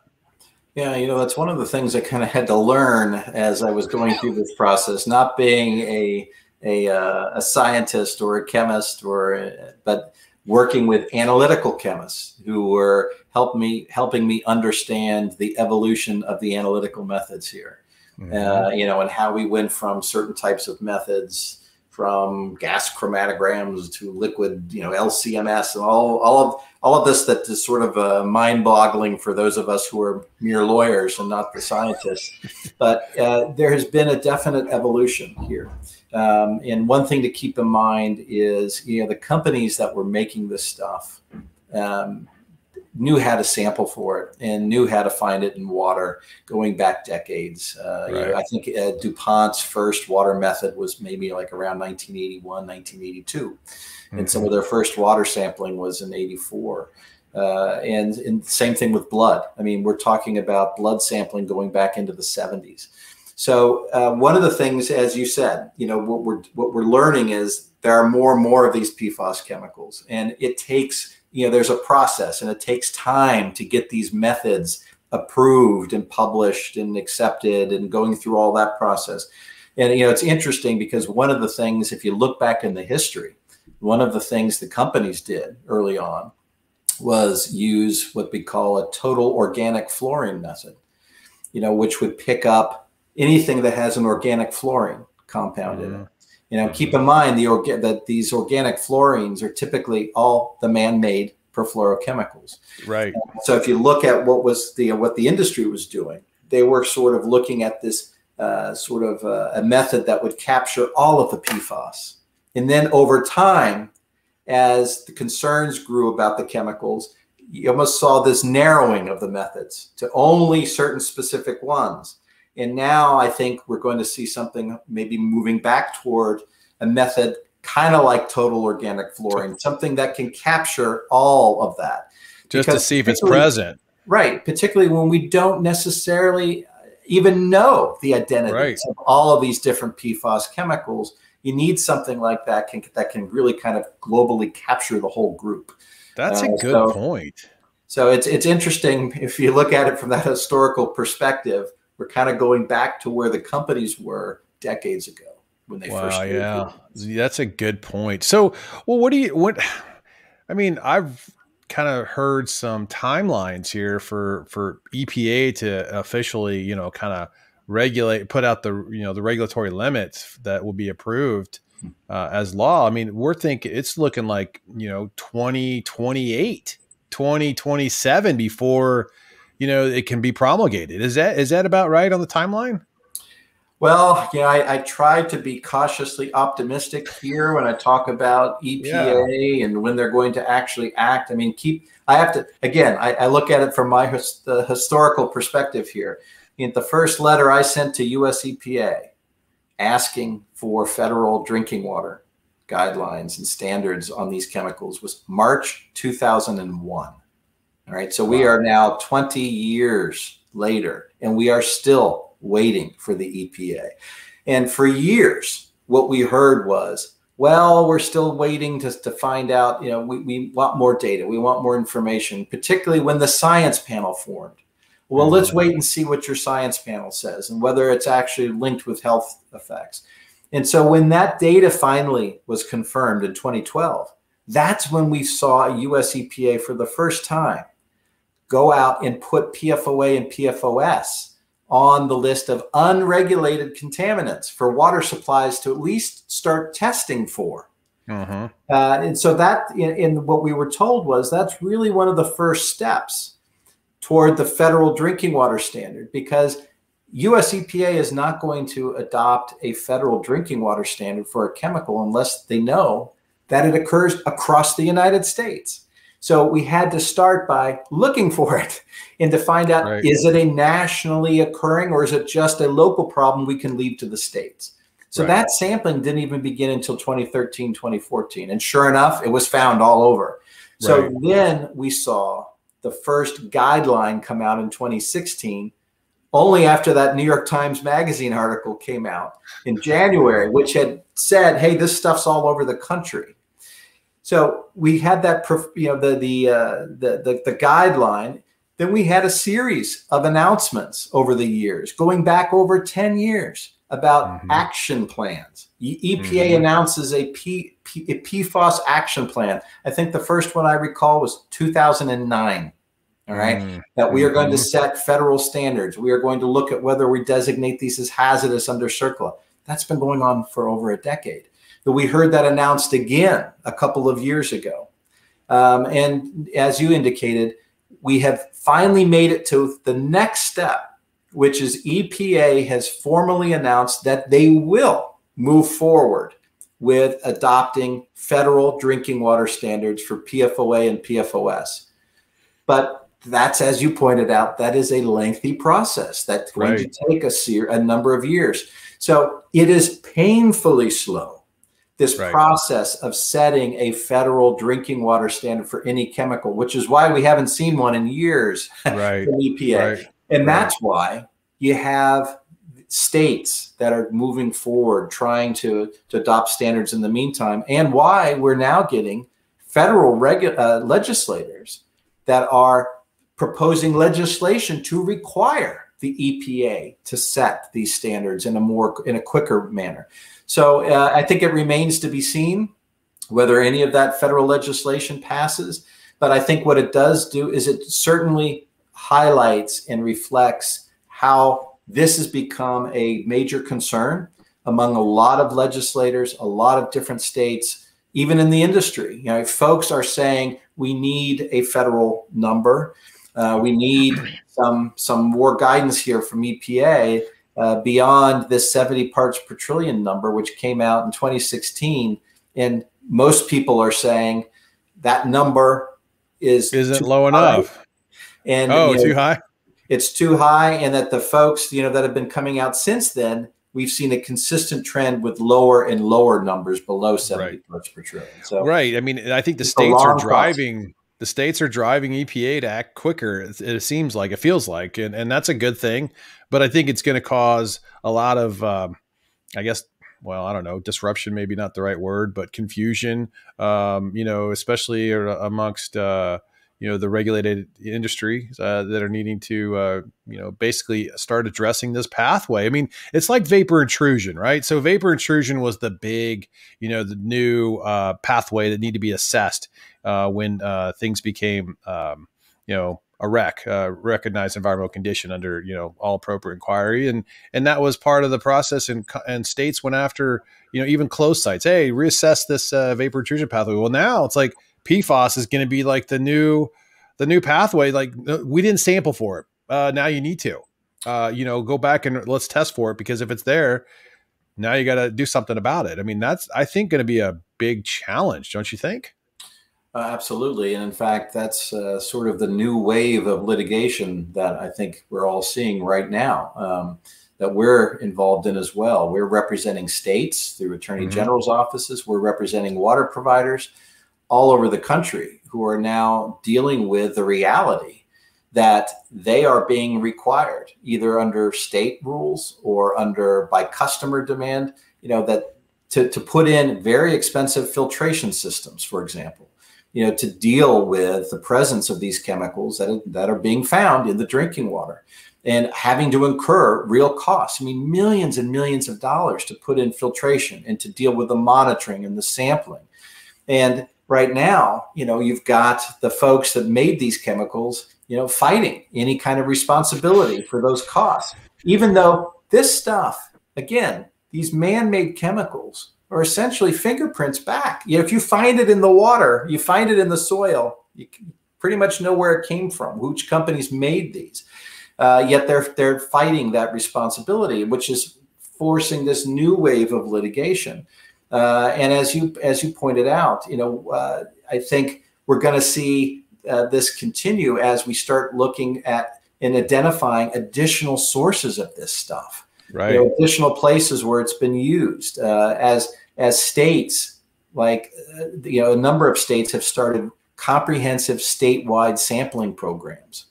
Yeah, you know that's one of the things I kind of had to learn as I was going through this process, not being a a, uh, a scientist or a chemist or but working with analytical chemists who were help me helping me understand the evolution of the analytical methods here mm-hmm. uh, you know, and how we went from certain types of methods from gas chromatograms to liquid, you know, LCMS and all, all of all of this that is sort of uh, mind-boggling for those of us who are mere lawyers and not the scientists. (laughs) But uh, there has been a definite evolution here. Um, and one thing to keep in mind is, you know, the companies that were making this stuff, um, knew how to sample for it and knew how to find it in water going back decades. Uh, right. you know, I think uh, DuPont's first water method was maybe like around 1981, 1982. Mm-hmm. And some of their first water sampling was in 84. Uh, and, and same thing with blood. I mean, we're talking about blood sampling going back into the 70s. So uh, one of the things, as you said, you know, what we're what we're learning is there are more and more of these PFAS chemicals, and it takes you know there's a process and it takes time to get these methods approved and published and accepted and going through all that process. And you know it's interesting because one of the things if you look back in the history one of the things the companies did early on was use what we call a total organic fluorine method you know which would pick up anything that has an organic fluorine compound in it you know, keep in mind the orga- that these organic fluorines are typically all the man-made perfluorochemicals. Right. So if you look at what was the what the industry was doing, they were sort of looking at this uh, sort of uh, a method that would capture all of the PFAS, and then over time, as the concerns grew about the chemicals, you almost saw this narrowing of the methods to only certain specific ones. And now I think we're going to see something maybe moving back toward a method kind of like total organic fluorine, something that can capture all of that. Just because to see if it's present. Right. Particularly when we don't necessarily even know the identities right. of all of these different PFAS chemicals. You need something like that can, that can really kind of globally capture the whole group. That's uh, a good so, point. So it's it's interesting if you look at it from that historical perspective we're kind of going back to where the companies were decades ago when they wow, first. Yeah, that's a good point. So, well, what do you what? I mean, I've kind of heard some timelines here for for EPA to officially, you know, kind of regulate, put out the you know the regulatory limits that will be approved hmm. uh, as law. I mean, we're thinking it's looking like you know 2028, 2027 before you know it can be promulgated. Is that is that about right on the timeline? Well, yeah, I, I try to be cautiously optimistic here when I talk about EPA yeah. and when they're going to actually act. I mean, keep. I have to again. I, I look at it from my the historical perspective here. In the first letter I sent to US EPA, asking for federal drinking water guidelines and standards on these chemicals was March 2001. All right. So we are now 20 years later, and we are still waiting for the EPA. And for years, what we heard was, well, we're still waiting to, to find out, you know, we, we want more data, we want more information, particularly when the science panel formed. Well, let's mm-hmm. wait and see what your science panel says and whether it's actually linked with health effects. And so when that data finally was confirmed in 2012, that's when we saw a US EPA for the first time go out and put PFOA and PFOS on the list of unregulated contaminants for water supplies to at least start testing for. Uh-huh. Uh, and so that in, in, what we were told was that's really one of the first steps toward the federal drinking water standard because US EPA is not going to adopt a federal drinking water standard for a chemical unless they know that it occurs across the United States. So we had to start by looking for it (laughs) and to find out right. is it a nationally occurring or is it just a local problem we can leave to the states? So right. that sampling didn't even begin until 2013, 2014. And sure enough, it was found all over. So right. then we saw the first guideline come out in 2016 only after that New York Times Magazine article came out in (laughs) January, which had said, "Hey, this stuff's all over the country." So we had that, you know, the the, uh, the the the guideline. Then we had a series of announcements over the years, going back over ten years, about mm-hmm. action plans. EPA mm-hmm. announces a, P, P, a PFOS action plan. I think the first one I recall was 2009. All right, mm-hmm. that we are going to mm-hmm. set federal standards. We are going to look at whether we designate these as hazardous under CERCLA. That's been going on for over a decade we heard that announced again a couple of years ago. Um, and as you indicated, we have finally made it to the next step, which is EPA has formally announced that they will move forward with adopting federal drinking water standards for PFOA and PFOS. But that's, as you pointed out, that is a lengthy process that's going right. to take a, a number of years. So it is painfully slow this right. process of setting a federal drinking water standard for any chemical, which is why we haven't seen one in years (laughs) right. from EPA. Right. And that's why you have states that are moving forward trying to, to adopt standards in the meantime, and why we're now getting federal regu- uh, legislators that are proposing legislation to require the EPA to set these standards in a more in a quicker manner. So uh, I think it remains to be seen whether any of that federal legislation passes. But I think what it does do is it certainly highlights and reflects how this has become a major concern among a lot of legislators, a lot of different states, even in the industry. You know, folks are saying we need a federal number. Uh, we need some some more guidance here from EPA uh, beyond this 70 parts per trillion number, which came out in 2016. And most people are saying that number is isn't low high. enough. And oh, you know, too high. It's too high, and that the folks you know that have been coming out since then, we've seen a consistent trend with lower and lower numbers below 70 right. parts per trillion. So right. I mean, I think the states are driving. Process the states are driving EPA to act quicker. It, seems like it feels like, and, and that's a good thing but I think it's going to cause a lot of, um, I guess, well, I don't know, disruption, maybe not the right word, but confusion, um, you know, especially amongst, uh, you know, the regulated industry uh, that are needing to, uh, you know, basically start addressing this pathway. I mean, it's like vapor intrusion, right? So vapor intrusion was the big, you know, the new uh, pathway that need to be assessed uh, when uh, things became, um, you know, a REC, uh, recognized environmental condition under you know all appropriate inquiry, and and that was part of the process. And and states went after you know even closed sites. Hey, reassess this uh, vapor intrusion pathway. Well, now it's like PFOS is going to be like the new the new pathway. Like we didn't sample for it. Uh, now you need to. Uh, you know, go back and let's test for it because if it's there, now you got to do something about it. I mean, that's I think going to be a big challenge, don't you think? Uh, absolutely. And in fact, that's uh, sort of the new wave of litigation that I think we're all seeing right now um, that we're involved in as well. We're representing states through attorney mm-hmm. general's offices, we're representing water providers all over the country who are now dealing with the reality that they are being required either under state rules or under by customer demand you know that to, to put in very expensive filtration systems for example you know, to deal with the presence of these chemicals that, that are being found in the drinking water. and having to incur real costs. I mean, millions and millions of dollars to put in filtration and to deal with the monitoring and the sampling. And right now, you know, you've got the folks that made these chemicals, you know, fighting any kind of responsibility for those costs, even though this stuff, again, these man-made chemicals are essentially fingerprints back. You know, if you find it in the water, you find it in the soil, you pretty much know where it came from, which companies made these. Uh, yet they're they're fighting that responsibility, which is forcing this new wave of litigation. Uh, and as you as you pointed out, you know, uh, I think we're going to see uh, this continue as we start looking at and identifying additional sources of this stuff, right? You know, additional places where it's been used uh, as as states like uh, you know a number of states have started comprehensive statewide sampling programs.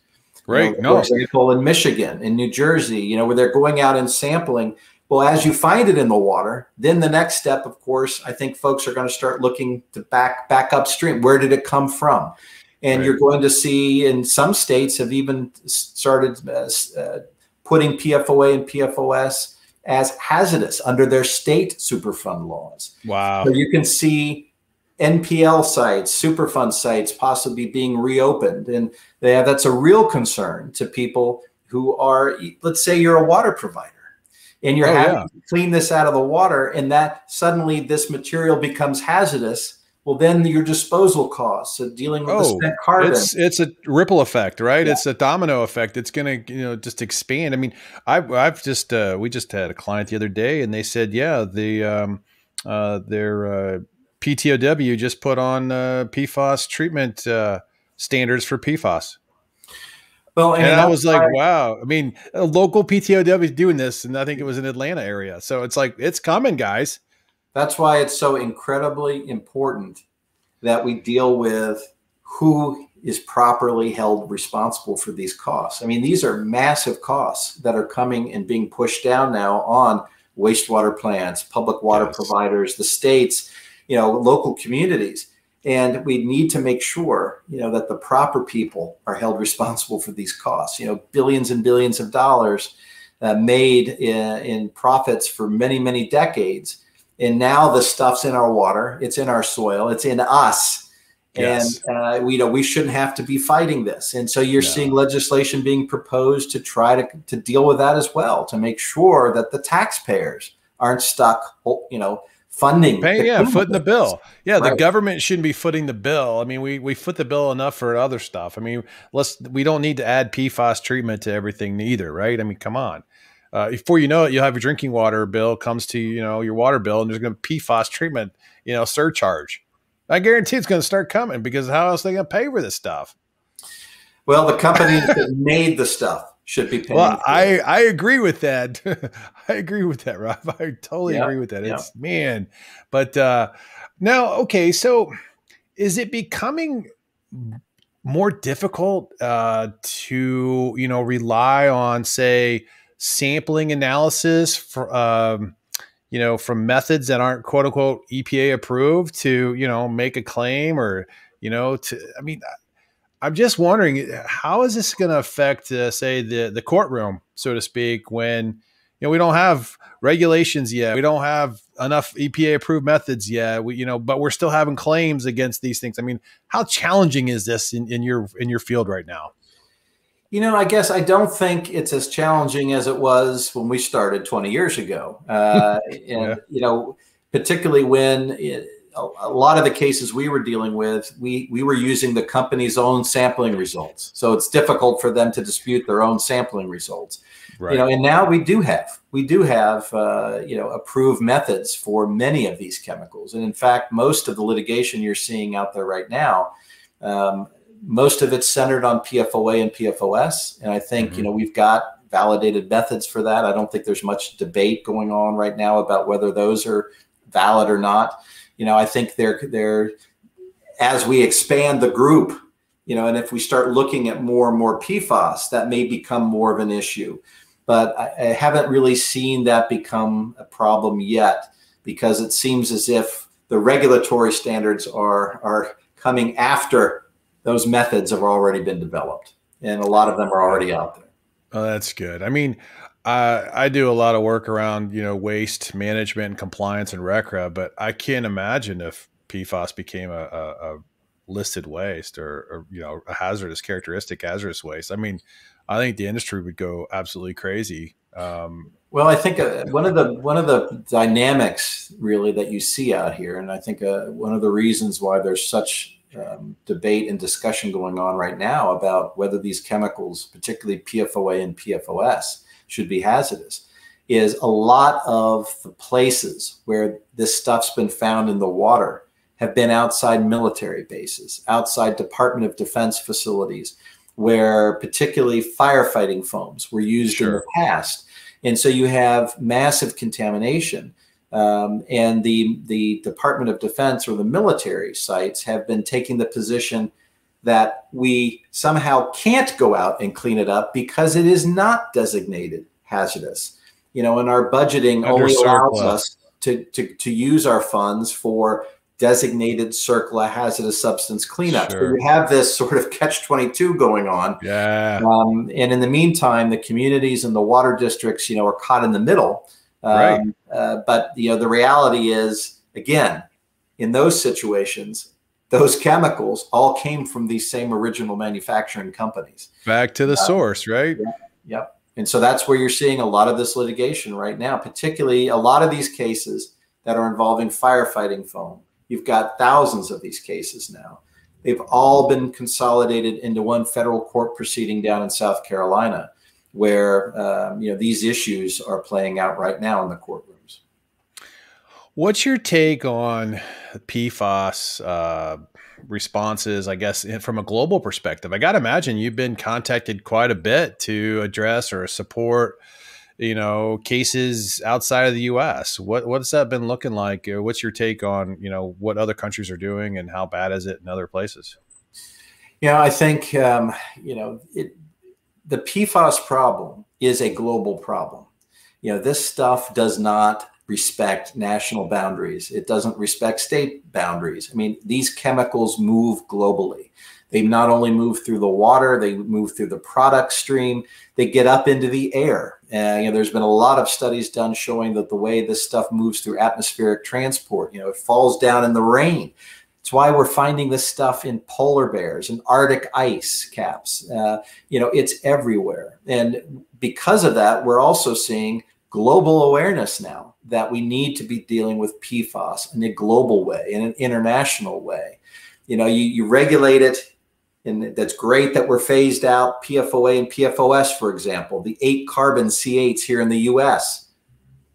Right. You know, no. For example, in Michigan, in New Jersey, you know, where they're going out and sampling well, as you find it in the water, then the next step, of course, I think folks are going to start looking to back back upstream. Where did it come from? And right. you're going to see in some states have even started uh, uh putting PFOA and PFOS as hazardous under their state Superfund laws. Wow. So you can see NPL sites, Superfund sites possibly being reopened. And they have, that's a real concern to people who are, let's say you're a water provider and you're oh, having yeah. to clean this out of the water and that suddenly this material becomes hazardous well then your disposal costs of dealing with oh, the spent carbon it's it's a ripple effect right yeah. it's a domino effect it's going to you know just expand i mean i've, I've just uh, we just had a client the other day and they said yeah the um, uh, their uh, ptow just put on uh, pfas treatment uh, standards for pfas well, and, and I was like, wow. I mean, a local PTOW is doing this, and I think it was in Atlanta area. So it's like it's coming, guys. That's why it's so incredibly important that we deal with who is properly held responsible for these costs. I mean, these are massive costs that are coming and being pushed down now on wastewater plants, public water yes. providers, the states, you know, local communities and we need to make sure you know that the proper people are held responsible for these costs you know billions and billions of dollars uh, made in, in, profits for many many decades and now the stuff's in our water it's in our soil it's in us yes. and uh, we you know we shouldn't have to be fighting this and so you're no. seeing legislation being proposed to try to, to deal with that as well to make sure that the taxpayers aren't stuck you know funding. Pay, yeah, footing the bill. Yeah, right. the government shouldn't be footing the bill. I mean, we we foot the bill enough for other stuff. I mean, let's we don't need to add PFAS treatment to everything either, right? I mean, come on. Uh, before you know it, you'll have your drinking water bill comes to you know your water bill, and there's going to be PFAS treatment, you know, surcharge. I guarantee it's going to start coming because how else are they going to pay for this stuff? Well, the companies that made the stuff should be paying. Well, I I agree with that. (laughs) I agree with that, Rob. (laughs) I totally yeah, agree with that. It's yeah. man, but uh, now okay, so is it becoming more difficult uh, to you know rely on say sampling analysis for um, you know from methods that aren't quote unquote EPA approved to you know make a claim or you know to I mean I'm just wondering how is this going to affect, uh, say, the the courtroom, so to speak, when you know we don't have regulations yet, we don't have enough EPA approved methods yet, we, you know, but we're still having claims against these things. I mean, how challenging is this in, in your in your field right now? You know, I guess I don't think it's as challenging as it was when we started 20 years ago. Uh, (laughs) and you know, particularly when. It, a lot of the cases we were dealing with, we we were using the company's own sampling results, so it's difficult for them to dispute their own sampling results. Right. You know, and now we do have we do have uh, you know approved methods for many of these chemicals, and in fact, most of the litigation you're seeing out there right now, um, most of it's centered on PFOA and PFOS, and I think mm-hmm. you know we've got validated methods for that. I don't think there's much debate going on right now about whether those are valid or not you know, I think they're they're as we expand the group, you know, and if we start looking at more and more PFAS, that may become more of an issue. But I, I haven't really seen that become a problem yet because it seems as if the regulatory standards are are coming after those methods have already been developed, and a lot of them are already out there. Oh, that's good. I mean, I I do a lot of work around you know waste management and compliance and RCRA, but I can't imagine if PFAS became a, a, a listed waste or, or, you know a hazardous characteristic hazardous waste. I mean, I think the industry would go absolutely crazy. Um, well, I think uh, one of the one of the dynamics really that you see out here, and I think uh, one of the reasons why there's such um, debate and discussion going on right now about whether these chemicals, particularly PFOA and PFOS, should be hazardous, is a lot of the places where this stuff's been found in the water have been outside military bases, outside Department of Defense facilities, where particularly firefighting foams were used sure. in the past. And so you have massive contamination. Um, and the, the Department of Defense or the military sites have been taking the position that we somehow can't go out and clean it up because it is not designated hazardous. You know, and our budgeting Under only allows us to, to, to use our funds for designated CERCLA hazardous substance cleanup. Sure. So we have this sort of catch 22 going on. Yeah. Um, and in the meantime, the communities and the water districts, you know, are caught in the middle. Um, right. Uh, but, you know, the reality is, again, in those situations, those chemicals all came from these same original manufacturing companies. Back to the uh, source, right? Yeah, yep. And so that's where you're seeing a lot of this litigation right now, particularly a lot of these cases that are involving firefighting foam You've got thousands of these cases now. They've all been consolidated into one federal court proceeding down in South Carolina, where um, you know these issues are playing out right now in the courtrooms. What's your take on PFAS uh, responses? I guess from a global perspective, I got to imagine you've been contacted quite a bit to address or support you know cases outside of the U.S. What what's that been looking like? Uh, what's your take on you know what other countries are doing and how bad is it in other places? Yeah, I think um, you know it, the PFAS problem is a global problem. You know, this stuff does not respect national boundaries. It doesn't respect state boundaries. I mean, these chemicals move globally. They not only move through the water, they move through the product stream, they get up into the air. And you know, there's been a lot of studies done showing that the way this stuff moves through atmospheric transport, you know, it falls down in the rain. It's why we're finding this stuff in polar bears and Arctic ice caps. Uh, you know, it's everywhere. And because of that, we're also seeing global awareness now that we need to be dealing with PFAS in a global way, in an international way. You know, you, you regulate it and that's great that we're phased out PFOA and PFOS, for example, the eight carbon C8s here in the US.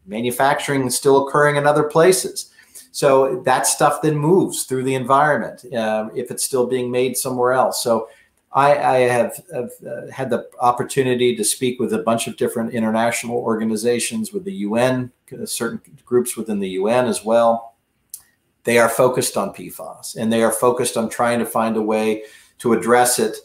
Manufacturing is still occurring in other places. So that stuff then moves through the environment um, if it's still being made somewhere else. So I, I have, have uh, had the opportunity to speak with a bunch of different international organizations, with the UN, certain groups within the UN as well. They are focused on PFAS and they are focused on trying to find a way to address it.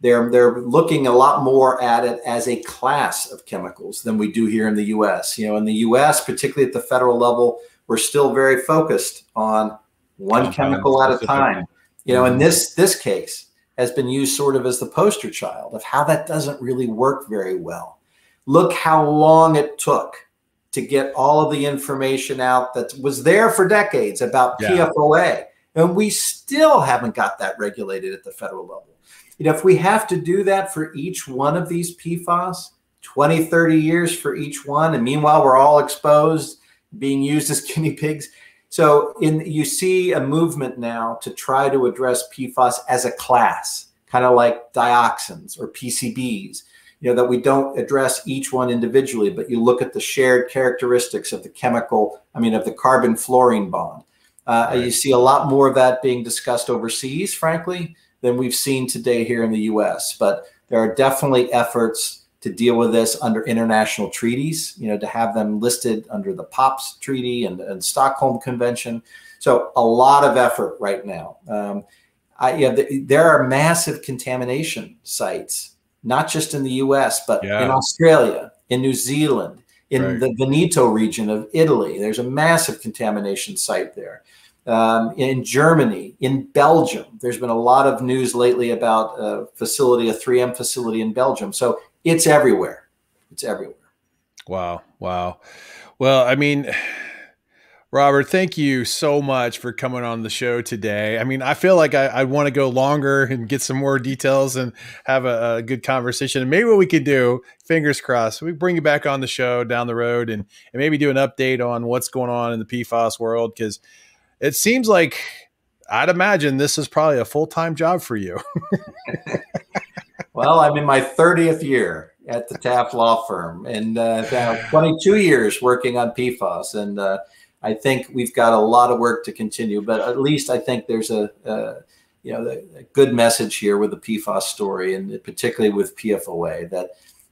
They're, they're looking a lot more at it as a class of chemicals than we do here in the US. You know, in the US, particularly at the federal level, we're still very focused on one chemical at a time. You know, in mm-hmm. this this case has been used sort of as the poster child of how that doesn't really work very well. Look how long it took to get all of the information out that was there for decades about yeah. PFOA and we still haven't got that regulated at the federal level. You know, if we have to do that for each one of these PFAS, 20, 30 years for each one, and meanwhile we're all exposed, being used as (laughs) guinea pigs. So in you see a movement now to try to address PFAS as a class, kind of like dioxins or PCBs, you know, that we don't address each one individually, but you look at the shared characteristics of the chemical, I mean, of the carbon fluorine bond. Uh, right. You see a lot more of that being discussed overseas, frankly, than we've seen today here in the US. But there are definitely efforts to deal with this under international treaties, you know, to have them listed under the POPs Treaty and, and Stockholm Convention. So a lot of effort right now. Um, I, yeah, th there are massive contamination sites, not just in the US, but yeah. in Australia, in New Zealand, in right. the Veneto region of Italy. There's a massive contamination site there. Um, in Germany, in Belgium, there's been a lot of news lately about a facility, a 3M facility in Belgium. So it's everywhere. It's everywhere. Wow. Wow. Well, I mean, Robert, thank you so much for coming on the show today. I mean, I feel like I, I want to go longer and get some more details and have a, a, good conversation. And maybe what we could do, fingers crossed, we bring you back on the show down the road and, and maybe do an update on what's going on in the PFAS world because it seems like I'd imagine this is probably a full time job for you. (laughs) well, I'm in my 30th year at the Taft Law Firm and uh, now 22 years working on PFAS. And uh, I think we've got a lot of work to continue, but at least I think there's a, a you know a good message here with the PFAS story, and particularly with PFOA that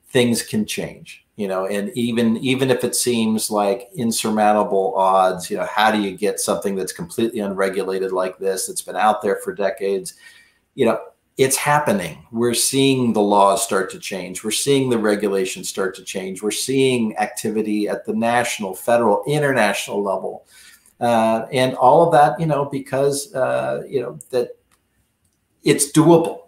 things can change. You know, and even even if it seems like insurmountable odds, you know, how do you get something that's completely unregulated like this that's been out there for decades? You know, it's happening. We're seeing the laws start to change. We're seeing the regulations start to change. We're seeing activity at the national, federal, international level. Uh, and all of that, you know, because, uh, you know, that it's doable.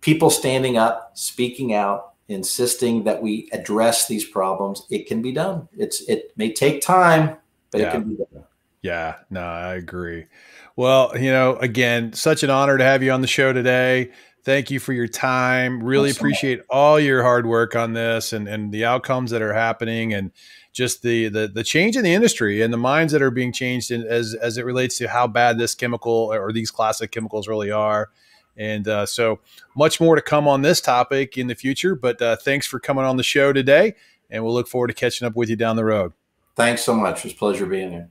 People standing up, speaking out, insisting that we address these problems. It can be done. It's It may take time, but yeah. it can be done. Yeah, no, I agree. Well, you know, again, such an honor to have you on the show today. Thank you for your time. Really appreciate all your hard work on this and, and the outcomes that are happening and just the, the the change in the industry and the minds that are being changed in, as as it relates to how bad this chemical or these classic chemicals really are. And uh, so much more to come on this topic in the future. But uh, thanks for coming on the show today, and we'll look forward to catching up with you down the road. Thanks so much. It was a pleasure being here.